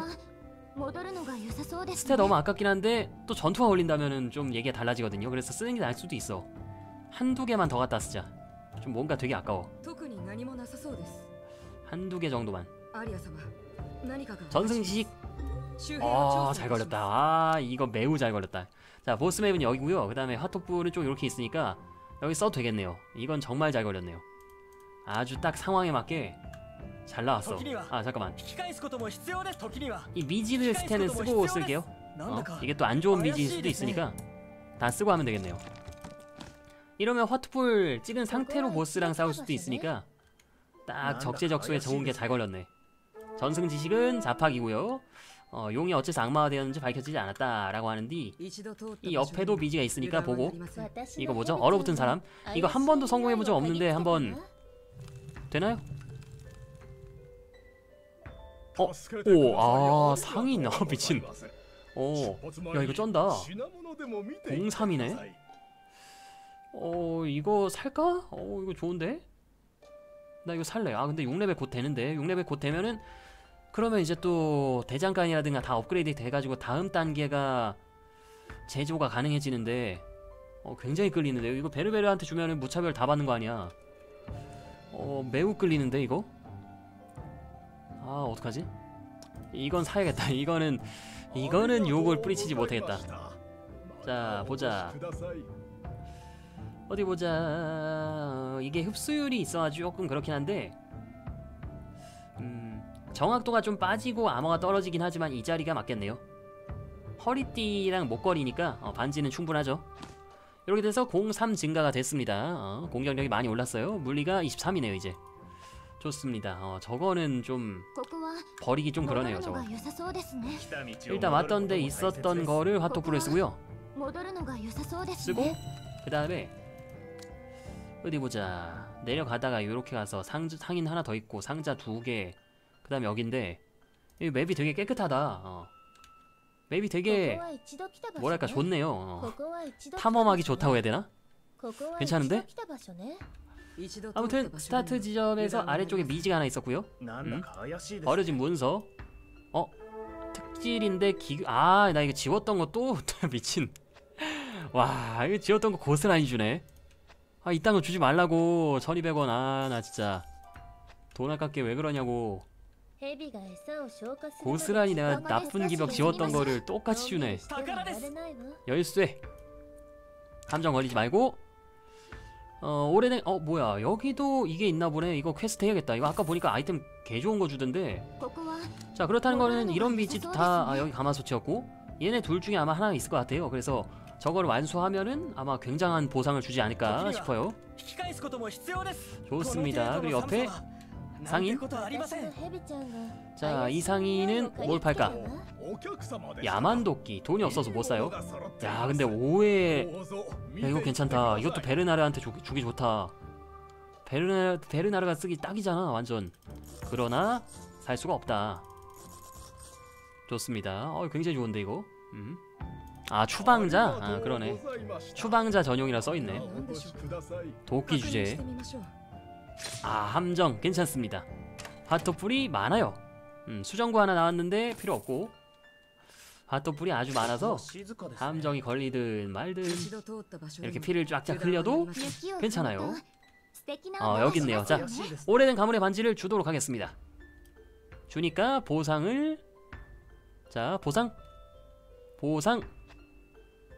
스테 너무 아깝긴 한데 또 전투가 걸린다면은 좀 얘기가 달라지거든요. 그래서 쓰는 게 나을 수도 있어. 한두 개만 더 갖다 쓰자. 좀 뭔가 되게 아까워. 한두 개 정도만. 전승식? 아잘 걸렸다. 아 이거 매우 잘 걸렸다. 자 보스맵은 여기고요. 그 다음에 화톡불은 좀 이렇게 있으니까 여기 써도 되겠네요. 이건 정말 잘 걸렸네요. 아주 딱 상황에 맞게 잘 나왔어. 아 잠깐만. 이 미진을 스탠을 쓰고 쓸게요. 어? 이게 또 안 좋은 미진일 수도 있으니까 다 쓰고 하면 되겠네요. 이러면 화투풀 찍은 상태로 보스랑 싸울 수도 있으니까 딱 적재적소에 좋은 게 잘 걸렸네. 전승 지식은 자팍이고요. 어, 용이 어째서 악마가 되었는지 밝혀지지 않았다라고 하는데 이 옆에도 미지가 있으니까 보고 이거 뭐죠? 얼어붙은 사람? 이거 한 번도 성공해본 적 없는데 한번 되나요? 어? 어? 오, 아 상이 있나? *laughs* 미친 어, 야 이거 쩐다 03이네? 어, 이거 살까? 어, 이거 좋은데? 나 이거 살래 아 근데 6레벨 곧 되는데 6레벨 곧 되면은 그러면 이제 또 대장간이라든가 다 업그레이드 돼가지고 다음 단계가 제조가 가능해지는데 어, 굉장히 끌리는데요 이거 베르베르한테 주면은 무차별 다 받는 거 아니야 어 매우 끌리는데 이거 아, 어떡하지? 이건 사야겠다. *laughs* 이거는 이거는 욕을 뿌리치지 못하겠다. 자, 보자. 어디 보자. 이게 흡수율이 있어가지고 조금 그렇긴 한데, 음, 정확도가 좀 빠지고 암호가 떨어지긴 하지만 이 자리가 맞겠네요. 허리띠랑 목걸이니까 어, 반지는 충분하죠. 이렇게 돼서 03 증가가 됐습니다. 어, 공격력이 많이 올랐어요. 물리가 23이네요 이제. 좋습니다. 어, 저거는 좀 버리기 좀 그러네요. 저거. 일단 왔던 데 있었던 거를 화토쿠를 쓰고요. 쓰고 그 다음에 어디 보자. 내려가다가 이렇게 가서 상, 상인 하나 더 있고 상자 두 개. 그 다음에 여긴데 이 맵이 되게 깨끗하다. 어. 맵이 되게 뭐랄까 좋네요. 어. 탐험하기 좋다고 해야 되나? 괜찮은데? 아무튼 스타트 지점에서 아래쪽에 미지가 하나 있었고요. 음? 버려진 문서. 어? 특질인데 기... 아나 이거 지웠던 거 또 *laughs* 미친. 와 이거 지웠던 거 고스란히 주네. 아 이딴 거 주지 말라고. 1200원. 아 나 진짜. 돈 아깝게 왜 그러냐고. 고스란히 내가 나쁜 기벽 지웠던 거를 똑같이 주네. 열쇠. 함정 걸리지 말고. 어 오래된 어 뭐야 여기도 이게 있나 보네 이거 퀘스트 해야겠다 이거 아까 보니까 아이템 개 좋은 거 주던데 자 그렇다는 거는 이런 미지도 다 아, 여기 가마솥이었고 얘네 둘 중에 아마 하나가 있을 것 같아요 그래서 저걸 완수하면은 아마 굉장한 보상을 주지 않을까 싶어요 좋습니다 그리고 옆에 상인? 자, 이 상인은 뭘 팔까? 야만도끼. 돈이 없어서 못 사요. 야, 근데 5회... 야, 이거 괜찮다. 이것도 베르나르한테 주, 주기 좋다. 베르나, 베르나르가 쓰기 딱이잖아, 완전. 그러나 살 수가 없다. 좋습니다. 어, 굉장히 좋은데, 이거? 음. 아 추방자? 아 그러네 추방자 전용이라 써있네 도끼 주제 아 함정 괜찮습니다. 핫토풀이 많아요. 음, 수정구 하나 나왔는데 필요 없고. 핫토풀이 아주 많아서 함정이 걸리든 말든 이렇게 피를 쫙쫙 흘려도 괜찮아요. 어 여기 있네요. 자 오래된 가문의 반지를 주도록 하겠습니다. 주니까 보상을. 자 보상. 보상.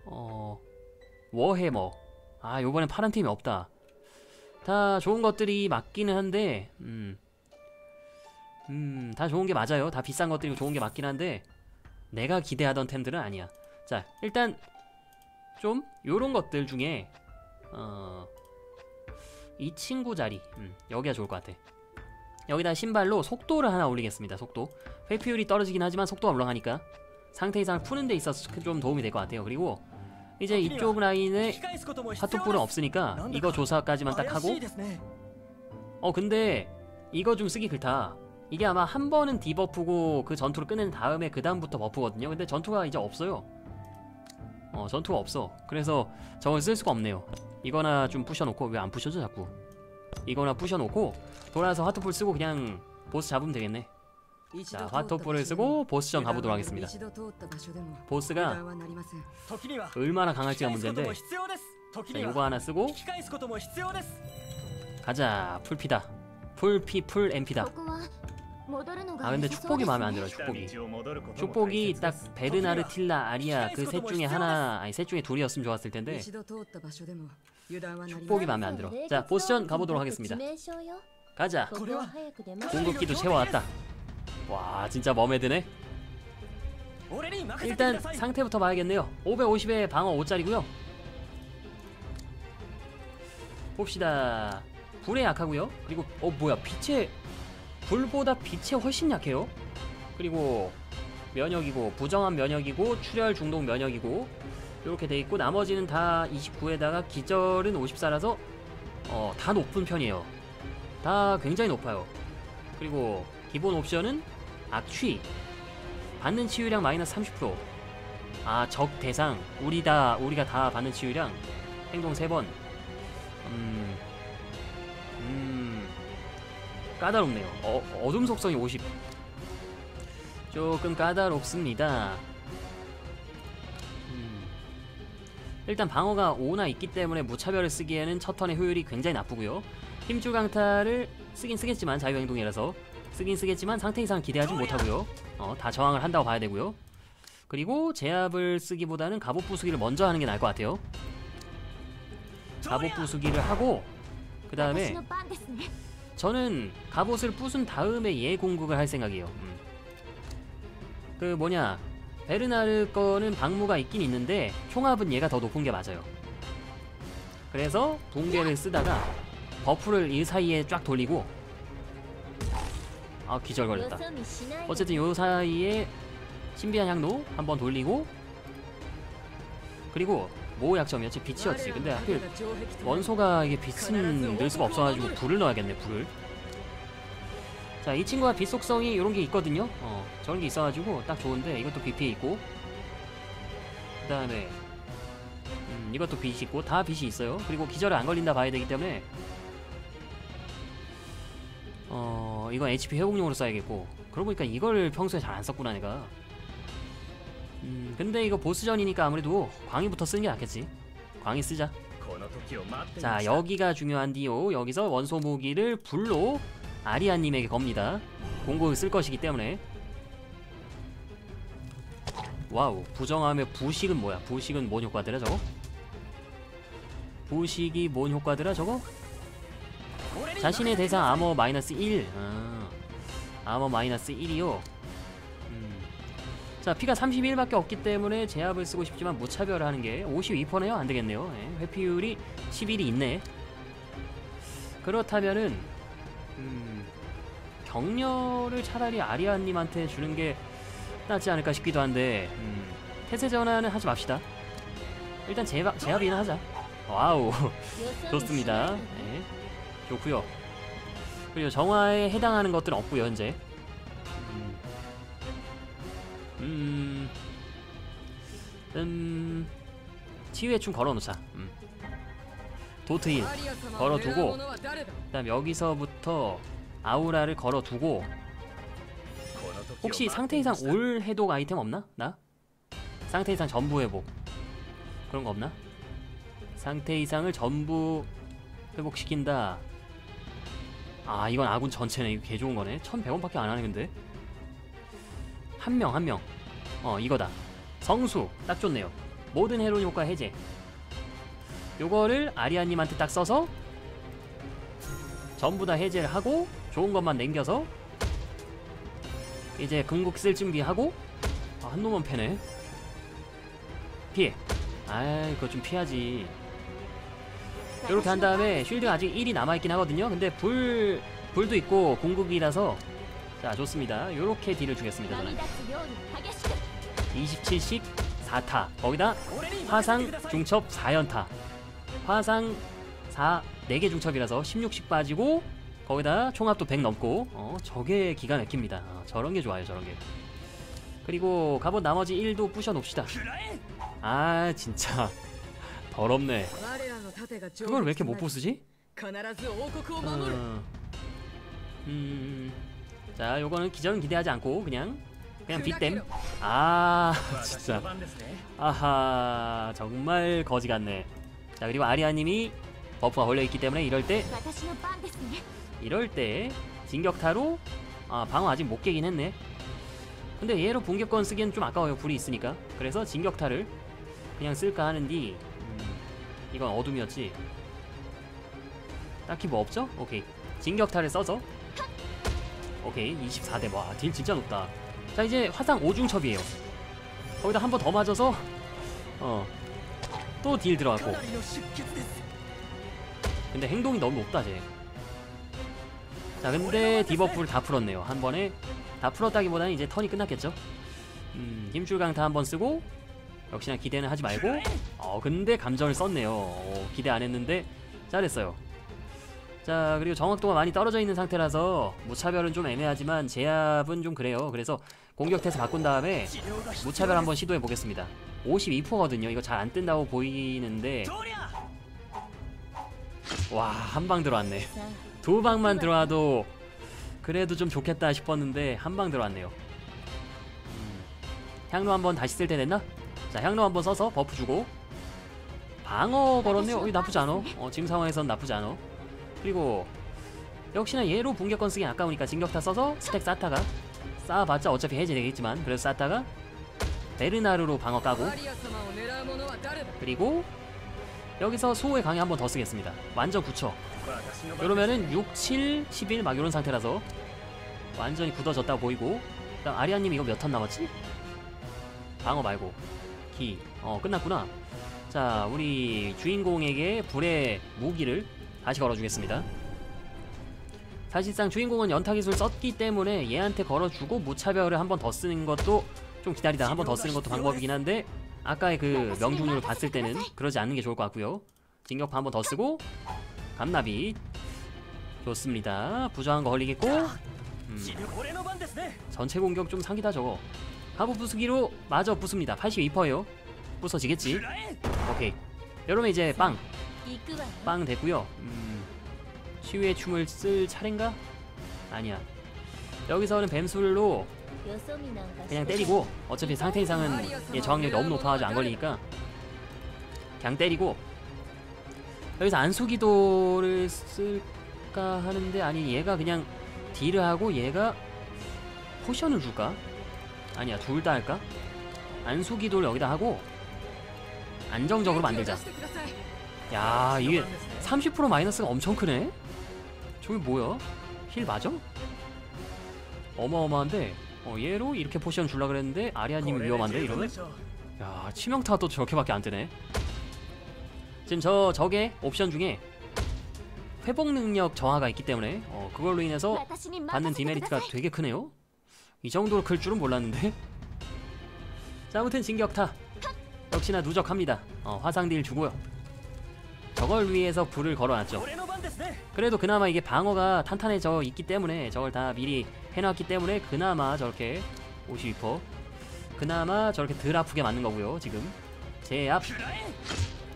어 워해머. 아 요번엔 파란 팀이 없다. 다 좋은 것들이 맞기는 한데 음. 음, 다 좋은 게 맞아요. 다 비싼 것들이고 좋은 게 맞긴 한데 내가 기대하던 템들은 아니야. 자, 일단 좀 요런 것들 중에 어, 이 친구 자리 음, 여기가 좋을 것 같아. 여기다 신발로 속도를 하나 올리겠습니다. 속도. 회피율이 떨어지긴 하지만 속도가 올라가니까 상태 이상을 푸는 데 있어서 좀 도움이 될 것 같아요. 그리고 이제 이쪽 라인에 핫도불은 없으니까 이거 조사까지만 딱 하고. 어 근데 이거 좀 쓰기 글다. 이게 아마 한 번은 디버프고 그 전투를 끝낸 다음에 그 다음부터 버프거든요. 근데 전투가 이제 없어요. 어 전투가 없어. 그래서 저건 쓸 수가 없네요. 이거나 좀 부셔놓고 왜 안 부셔져 자꾸? 이거나 부셔놓고 돌아서 하트풀 쓰고 그냥 보스 잡으면 되겠네. 자, 화토불을 쓰고 보스전 가보도록 하겠습니다. 보스가 얼마나 강할지가 문제인데. 자, 요거 하나 쓰고. 가자, 풀피다. 풀피, 풀 MP다. 아 근데 축복이 마음에 안 들어 축복이. 축복이 딱 베르나르 틸라 아리아 그 셋 중에 하나 아니 셋 중에 둘이었으면 좋았을 텐데. 축복이 마음에 안 들어. 자 보스전 가보도록 하겠습니다. 가자. 공급기도 채워왔다. 와 진짜 맘에 드네. 일단 상태부터 봐야겠네요. 550에 방어 5짜리고요. 봅시다. 불에 약하고요. 그리고 어 뭐야 빛에 불보다 빛에 훨씬 약해요. 그리고 면역이고 부정한 면역이고 출혈 중독 면역이고 이렇게 돼있고 나머지는 다 29에다가 기절은 54라서 어, 다 높은 편이에요. 다 굉장히 높아요. 그리고 기본 옵션은 악취 받는 치유량 마이너스 30%. 아, 적 대상. 우리 다 우리가 다 받는 치유량 행동 3번. 음. 음. 까다롭네요. 어, 어둠 속성이 50. 조금 까다롭습니다. 음. 일단 방어가 5나 있기 때문에 무차별을 쓰기에는 첫 턴의 효율이 굉장히 나쁘고요. 힘줄 강타를 쓰긴 쓰겠지만 자유행동이라서 쓰긴 쓰겠지만 상태 이상 기대하지 못하고요. 어, 다 저항을 한다고 봐야 되고요. 그리고 제압을 쓰기보다는 갑옷 부수기를 먼저 하는 게 나을 것 같아요. 갑옷 부수기를 하고 그 다음에 저는 갑옷을 부순 다음에 얘 공격을 할 생각이에요. 음. 그 뭐냐 베르나르 거는 방무가 있긴 있는데 총합은 얘가 더 높은 게 맞아요. 그래서 붕괴를 쓰다가 buff를 이 사이에 쫙 돌리고 아 기절 걸렸다. 어쨌든 요 사이에 신비한 향로 한번 돌리고 그리고 모 약점이었지? 빛이었지. 근데 하필 원소가 이게 빛은 늘 수가 없어가지고 불을 넣어야겠네 불을. 자 이 친구가 빛 속성이 이런게 있거든요. 어 저런 게 있어가지고 딱 좋은데 이것도 빛이 있고 그 다음에 음, 이것도 빛이 있고 다 빛이 있어요. 그리고 기절을 안 걸린다 봐야 되기 때문에 어... 이건 HP 회복용으로 써야겠고 그러고 보니까 이걸 평소에 잘 안 썼구나 내가 음 근데 이거 보스전이니까 아무래도 광희부터 쓰는 게 낫겠지. 광희 쓰자. 자 여기가 중요한디요 여기서 원소 무기를 불로 아리아님에게 겁니다. 공고 쓸 것이기 때문에. 와우 부정함의 부식은 뭐야? 부식은 뭔 효과더라 저거? 부식이 뭔 효과더라 저거? 자신의 대상 암호 마이너스 1 아, 암호 마이너스 1이요. 음. 자 피가 31밖에 없기 때문에 제압을 쓰고 싶지만 무차별하는 게 52%네요? 안되겠네요. 예, 회피율이 11이 있네. 그렇다면은 음, 격려를 차라리 아리아님한테 주는 게 낫지 않을까 싶기도 한데 음, 태세 전환은 하지 맙시다. 일단 제압, 제압이나 하자. 와우. *laughs* 좋습니다. 네. 좋구요 그리고 정화에 해당하는 것들은 없구요 현재 음... 음... 음... 치유의 춤 걸어놓자 음. 도트힐 걸어두고 그 다음 여기서부터 아우라를 걸어두고 혹시 상태 이상 올 해독 아이템 없나? 나? 상태 이상 전부 회복 그런 거 없나? 상태 이상을 전부 회복시킨다 아 이건 아군 전체네. 이거 개 좋은 거네. 1100원밖에 안 하네 근데. 한 명 한명 어 이거다. 성수. 딱 좋네요. 모든 해로운 효과 해제. 요거를 아리아님한테 딱 써서 전부 다 해제를 하고 좋은 것만 남겨서 이제 궁극 쓸 준비하고 아, 한 놈만 패네. 피해. 아이 그거 좀 피하지 이렇게 한 다음에 쉴드 아직 1이 남아있긴 하거든요. 근데 불... 불도 있고 공국이라서 자 좋습니다. 요렇게 딜을 주겠습니다 저는. 27식 4타. 거기다 화상 중첩 4연타. 화상 4 4개 중첩이라서 16식 빠지고 거기다 총합도 100 넘고. 어 저게 기가 막힙니다. 어, 저런게 좋아요 저런게. 그리고 갑옷 나머지 1도 부셔 놓읍시다. 아 진짜. 더럽네. 그걸 왜 이렇게 못 부수지? 음. 음. 자 요거는 기절은 기대하지 않고 그냥 그냥 빗댐. 아 *laughs* 진짜. 아하 정말 거지 같네. 자 그리고 아리아님이 버프가 걸려있기 때문에 이럴 때 이럴 때 진격타로 아 방어 아직 못 깨긴 했네. 근데 얘로 붕괴권 쓰기엔 좀 아까워요 불이 있으니까. 그래서 진격타를 그냥 쓸까 하는데 이건 어둠이었지? 딱히 뭐 없죠? 오케이. 진격타를 써서. 오케이 24대 와딜 진짜 높다. 자 이제 화상 5중첩이에요. 거기다 한 번 더 맞아서 어 또 딜 들어갔고. 근데 행동이 너무 높다 쟤자 근데 debuff를 다 풀었네요. 한 번에. 다 풀었다기보다는 이제 턴이 끝났겠죠? 음 힘줄 강타 한 번 쓰고 역시나 기대는 하지 말고. 어 근데 감정을 썼네요. 어, 기대 안 했는데 잘했어요. 자 그리고 정확도가 많이 떨어져 있는 상태라서 무차별은 좀 애매하지만 제압은 좀 그래요. 그래서 공격 태세 바꾼 다음에 무차별 한번 시도해 보겠습니다. 52%거든요. 이거 잘 안 뜬다고 보이는데. 와 한 방 들어왔네. 두 방만 들어와도 그래도 좀 좋겠다 싶었는데 한 방 들어왔네요. 음, 향로 한번 다시 쓸 때 됐나? 자 향로 한번 써서 buff 주고. 방어 걸었네요. 어, 나쁘지 않아. 어, 지금 상황에선 나쁘지 않아. 그리고 역시나 얘로 붕괴권 쓰기 아까우니까 진격타 써서 stack 쌓다가 쌓아봤자 어차피 해제되겠지만 그래서 쌓다가 베르나르로 방어 까고. 그리고 여기서 소호의 강의 한 번 더 쓰겠습니다. 완전 굳혀. 그러면은 6, 7, 11 막 이런 상태라서 완전히 굳어졌다 보이고. 그다음 아리아님 이거 몇 턴 남았지? 방어 말고. 키. 어, 끝났구나. 자, 우리 주인공에게 불의 무기를 다시 걸어주겠습니다. 사실상 주인공은 연타기술 썼기 때문에 얘한테 걸어주고 무차별을 한 번 더 쓰는 것도 좀 기다리다 한 번 더 쓰는 것도 방법이긴 한데 아까의 그 명중률을 봤을 때는 그러지 않는 게 좋을 것 같고요. 진격파 한 번 더 쓰고 감나비 좋습니다. 부정한 거 걸리겠고 음. 전체 공격 좀 상기다 저거 하부 부수기로 마저 부숩니다. 82%에요. 부서지겠지? 오케이. 여러분 이제 빵! 빵 됐고요. 음, 치유의 춤을 쓸 차례인가? 아니야. 여기서는 뱀술로 그냥 때리고 어차피 상태 이상은 예, 저항력이 너무 높아가지고 안 걸리니까 그냥 때리고. 여기서 안수기도를 쓸까 하는데 아니 얘가 그냥 deal을 하고 얘가 potion을 줄까? 아니야 둘 다 할까? 안수기도를 여기다 하고 안정적으로 만들자 야 이게 30% 마이너스가 엄청 크네 저게 뭐야? heal 맞아? 어마어마한데 어, 얘로 이렇게 potion 줄라 그랬는데 아리아님이 위험한데 이러면? 야 치명타가 또 저렇게밖에 안되네 지금 저 적의 옵션 중에 회복 능력 저하가 있기 때문에 어, 그걸로 인해서 받는 demerit가 되게 크네요 이 정도로 클 줄은 몰랐는데? 자 아무튼 진격타. 역시나 누적합니다. 어, 화상딜 주고요. 저걸 위해서 불을 걸어놨죠. 그래도 그나마 이게 방어가 탄탄해져 있기 때문에 저걸 다 미리 해놨기 때문에 그나마 저렇게 52퍼 그나마 저렇게 덜 아프게 맞는 거고요 지금. 제앞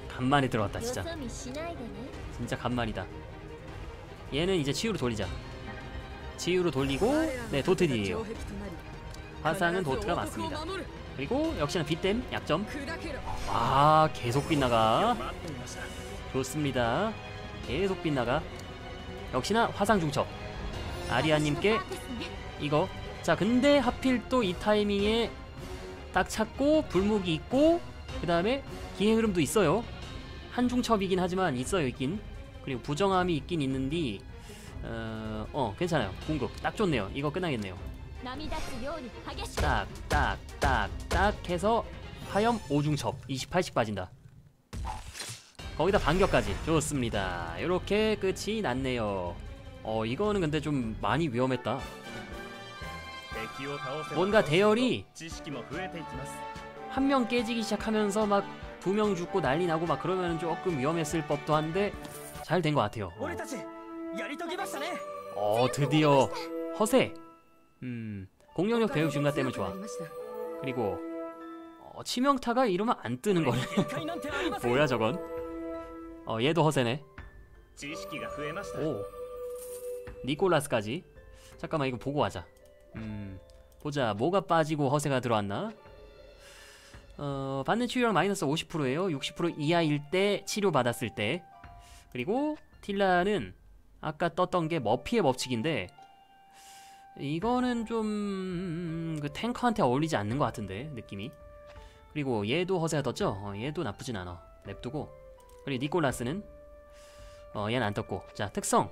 간만에 들어왔다 진짜. 진짜 간만이다. 얘는 이제 치유로 돌리자. 지우로 돌리고 네 도트딜이에요. 화상은 도트가 맞습니다. 그리고 역시나 빗댐 약점. 아 계속 빗나가. 좋습니다. 계속 빗나가. 역시나 화상 중첩. 아리아님께 이거. 자 근데 하필 또 이 타이밍에 딱 찾고 불목이 있고 그 다음에 기행 흐름도 있어요. 한중첩이긴 하지만 있어요 있긴. 그리고 부정함이 있긴 있는데 어, 어, 괜찮아요. 공급 딱 좋네요. 이거 끝나겠네요. 딱, 딱, 딱, 딱 해서 화염 5중첩 28씩 빠진다. 거기다 반격까지 좋습니다. 이렇게 끝이 났네요. 어 이거는 근데 좀 많이 위험했다. 뭔가 대열이 한 명 깨지기 시작하면서 막 두 명 죽고 난리 나고 막 그러면 조금 위험했을 법도 한데 잘 된 것 같아요. 어. 어 드디어 허세. 음 공격력 배우 증가 때문에 좋아. 그리고 어, 치명타가 이러면 안 뜨는 거네 *laughs* 뭐야 저건? 어 얘도 허세네. 오. 니콜라스까지? 잠깐만 이거 보고 하자. 음 보자. 뭐가 빠지고 허세가 들어왔나? 어 받는 치료량 마이너스 50%예요. 60% 이하일 때 치료받았을 때. 그리고 틸라는 아까 떴던 게 머피의 법칙인데 이거는 좀 그 탱커한테 어울리지 않는 것 같은데 느낌이. 그리고 얘도 허세가 떴죠? 어, 얘도 나쁘진 않아. 냅두고. 그리고 니콜라스는 어 얘는 안 떴고. 자 특성.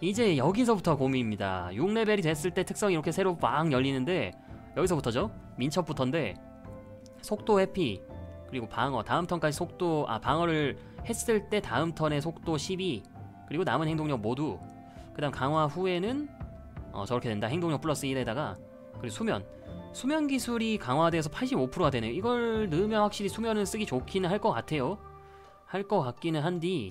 이제 여기서부터 고민입니다. 6레벨이 됐을 때 특성이 이렇게 새로 막 열리는데 여기서부터죠. 민첩부터인데 속도 회피 그리고 방어 다음 턴까지 속도 아 방어를 했을 때 다음 턴의 속도 12 그리고 남은 행동력 모두 그 다음 강화 후에는 어 저렇게 된다. 행동력 플러스 1에다가 그리고 수면 수면 기술이 강화돼서 85%가 되네요. 이걸 넣으면 확실히 수면을 쓰기 좋기는 할 것 같아요. 할 것 같기는 한디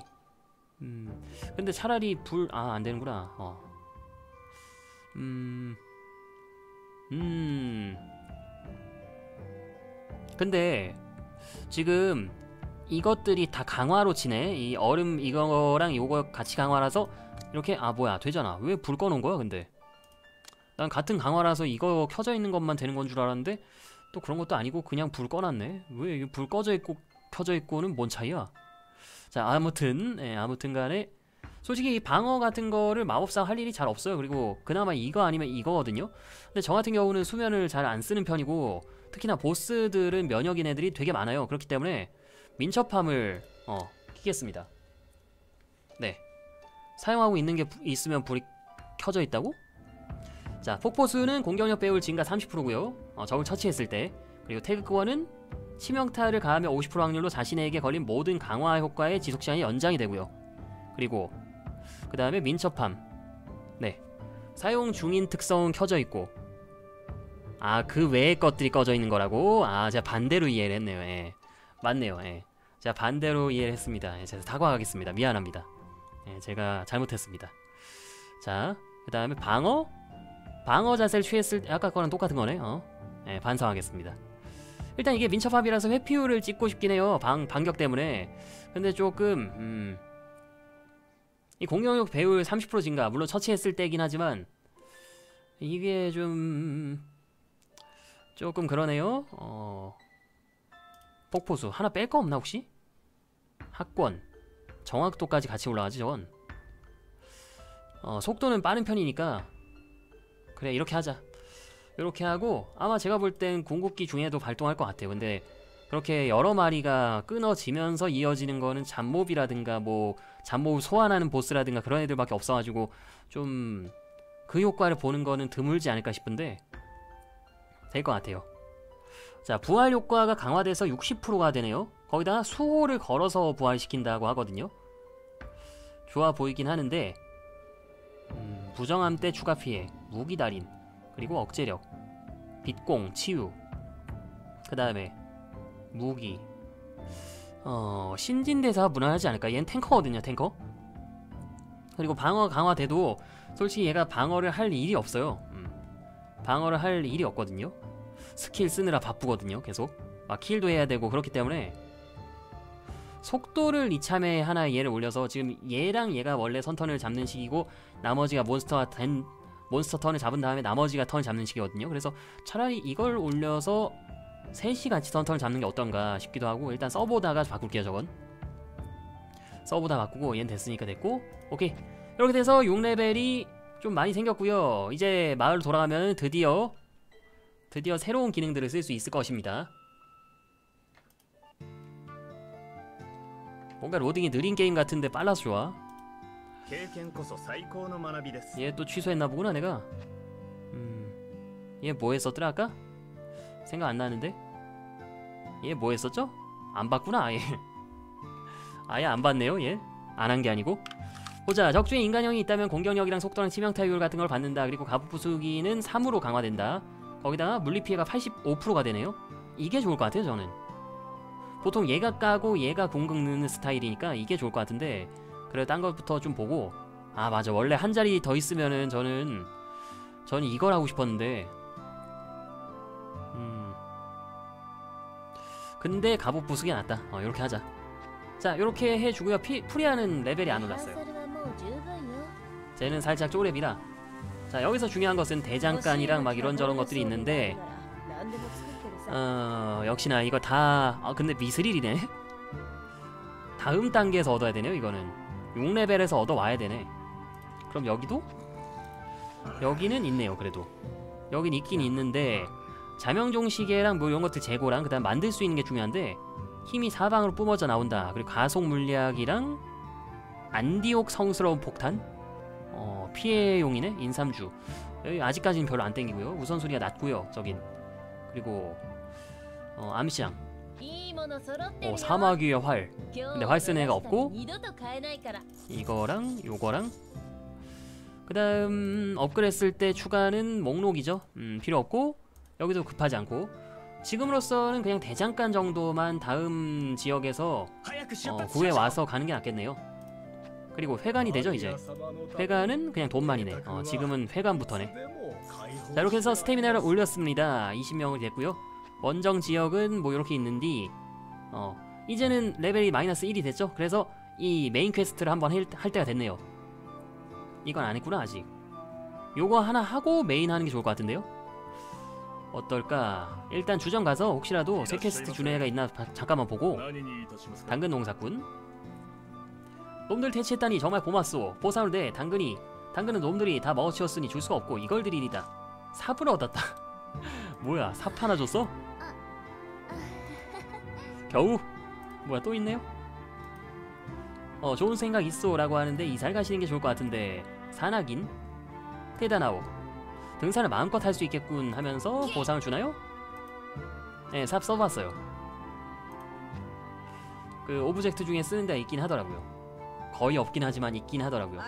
음 근데 차라리 불 아 안 되는구나. 어. 음. 음. 근데 지금 이것들이 다 강화로 치네. 이 얼음 이거랑 요거 같이 강화라서 이렇게 아 뭐야 되잖아. 왜 불 꺼놓은 거야 근데? 난 같은 강화라서 이거 켜져 있는 것만 되는 건 줄 알았는데 또 그런 것도 아니고 그냥 불 꺼놨네. 왜 불 꺼져 있고 켜져 있고는 뭔 차이야? 자 아무튼 예, 아무튼 간에 솔직히 이 방어 같은 거를 마법사 할 일이 잘 없어요. 그리고 그나마 이거 아니면 이거거든요. 근데 저 같은 경우는 수면을 잘 안 쓰는 편이고 특히나 보스들은 면역인 애들이 되게 많아요. 그렇기 때문에 민첩함을 어 키겠습니다. 네 사용하고 있는 게 부- 있으면 불이 켜져 있다고? 자 폭포수는 공격력 배울 증가 30%고요. 어, 적을 처치했을 때 그리고 태극권은 치명타를 가하며 50% 확률로 자신에게 걸린 모든 강화 효과의 지속 시간이 연장이 되고요. 그리고 그 다음에 민첩함. 네. 사용 중인 특성은 켜져 있고. 아, 그 외의 것들이 꺼져 있는 거라고? 아, 제가 반대로 이해를 했네요. 예. 맞네요. 예. 제가 반대로 이해를 했습니다. 예, 제가 사과하겠습니다. 미안합니다. 예, 제가 잘못했습니다. 자, 그 다음에 방어? 방어 자세를 취했을 때 아까 거랑 똑같은 거네. 어? 네, 반성하겠습니다. 일단 이게 민첩합이라서 회피율을 찍고 싶긴 해요. 방 반격 때문에. 근데 조금 음. 이 공격력 배율 30% 증가. 물론 처치했을 때긴 하지만 이게 좀 조금 그러네요. 어. 폭포수 하나 뺄 거 없나 혹시? 학권 정확도까지 같이 올라가지 저건. 어, 속도는 빠른 편이니까 그래 이렇게 하자. 이렇게 하고 아마 제가 볼 땐 궁극기 중에도 발동할 것 같아요. 근데 그렇게 여러 마리가 끊어지면서 이어지는 거는 잡몹이라든가 뭐 잡몹을 소환하는 보스라든가 그런 애들밖에 없어가지고 좀 그 효과를 보는 거는 드물지 않을까 싶은데 될 것 같아요. 자 부활 효과가 강화돼서 60%가 되네요. 거기다가 수호를 걸어서 부활시킨다고 하거든요. 좋아 보이긴 하는데 음, 부정함 때 추가 피해, 무기 달인, 그리고 억제력, 빛공, 치유, 그 다음에 무기. 어 신진대사 무난하지 않을까? 얘는 탱커거든요, 탱커. 그리고 방어 강화돼도 솔직히 얘가 방어를 할 일이 없어요. 음. 방어를 할 일이 없거든요. 스킬 쓰느라 바쁘거든요, 계속. 막 킬도 해야 되고 그렇기 때문에 속도를 이참에 하나 얘를 올려서 지금 얘랑 얘가 원래 선턴을 잡는 식이고 나머지가 몬스터가 된 몬스터 턴을 잡은 다음에 나머지가 턴을 잡는 식이거든요. 그래서 차라리 이걸 올려서 셋이 같이 선턴을 잡는 게 어떤가 싶기도 하고 일단 써보다가 바꿀게요 저건. 써보다 바꾸고 얘는 됐으니까 됐고 오케이 이렇게 돼서 6레벨이 좀 많이 생겼고요. 이제 마을로 돌아가면 드디어 드디어 새로운 기능들을 쓸 수 있을 것입니다. 뭔가 로딩이 느린 게임 같은데 빨라서 좋아. 얘 또 취소했나 보구나 내가. 음, 얘 뭐 했었더라 아까? 생각 안 나는데? 얘 뭐 했었죠? 안 봤구나 아예. *laughs* 아예 안 봤네요 얘 안 한 게 아니고. 보자 적중에 인간형이 있다면 공격력이랑 속도랑 치명타율 같은 걸 받는다. 그리고 가부부수기는 3으로 강화된다. 거기다가 물리피해가 85%가 되네요 이게 좋을 것 같아요 저는 보통 얘가 까고 얘가 공격 넣는 스타일이니까 이게 좋을 것 같은데 그래 딴 것부터 좀 보고 아 맞아 원래 한 자리 더 있으면은 저는 저는 이걸 하고 싶었는데 음 근데 갑옷 부수기 낫다 어 요렇게 하자 자 이렇게 해주고요 피, 프리아는 레벨이 안 올랐어요 쟤는 살짝 쪼렙이라 자 여기서 중요한 것은 대장간이랑 막 이런저런 것들이 있는데 어 역시나 이거 다 아, 근데 미스릴이네. *laughs* 다음 단계에서 얻어야 되네요 이거는. 6레벨에서 얻어와야 되네. 그럼 여기도? 여기는 있네요 그래도. 여긴 있긴 있는데 자명종 시계랑 뭐 이런 것들 재고랑 그 다음 만들 수 있는 게 중요한데 힘이 사방으로 뿜어져 나온다. 그리고 가속 물리학이랑 안디옥 성스러운 폭탄? 피해용이네 인삼주. 아직까지는 별로 안 땡기고요. 우선순위가 낮고요 저긴. 그리고 어, 암시장. 어, 사마귀의 활. 근데 활 쓰는 애가 없고 이거랑 요거랑. 그 다음 업그레이드 때 추가는 목록이죠. 음, 필요 없고 여기도 급하지 않고. 지금으로서는 그냥 대장간 정도만 다음 지역에서 어, 구해와서 가는 게 낫겠네요. 그리고 회관이 되죠 이제. 회관은 그냥 돈만이네. 어, 지금은 회관부터네. 자 이렇게 해서 스태미나를 올렸습니다. 20명을 됐고요. 원정 지역은 뭐 이렇게 있는데 어 이제는 레벨이 마이너스 1이 됐죠? 그래서 이 main quest를 한번 할 때가 됐네요. 이건 안 했구나 아직. 요거 하나 하고 메인 하는 게 좋을 것 같은데요? 어떨까? 일단 주점 가서 혹시라도 새 퀘스트 주는 애가 있나 잠깐만 보고. 당근 농사꾼. 놈들 퇴치했다니 정말 고맙소 보상을 내 당근이 당근은 놈들이 다 먹어치웠으니 줄 수가 없고 이걸 드리리다 삽을 얻었다 *laughs* 뭐야 삽 하나 줬어? *laughs* 겨우? 뭐야 또 있네요? 어 좋은 생각 있어 라고 하는데 이사를 가시는 게 좋을 것 같은데 산악인? 테다나오 등산을 마음껏 할 수 있겠군 하면서 보상을 주나요? 네삽 써봤어요 그 오브젝트 중에 쓰는 데가 있긴 하더라고요. 거의 없긴 하지만 있긴 하더라고요.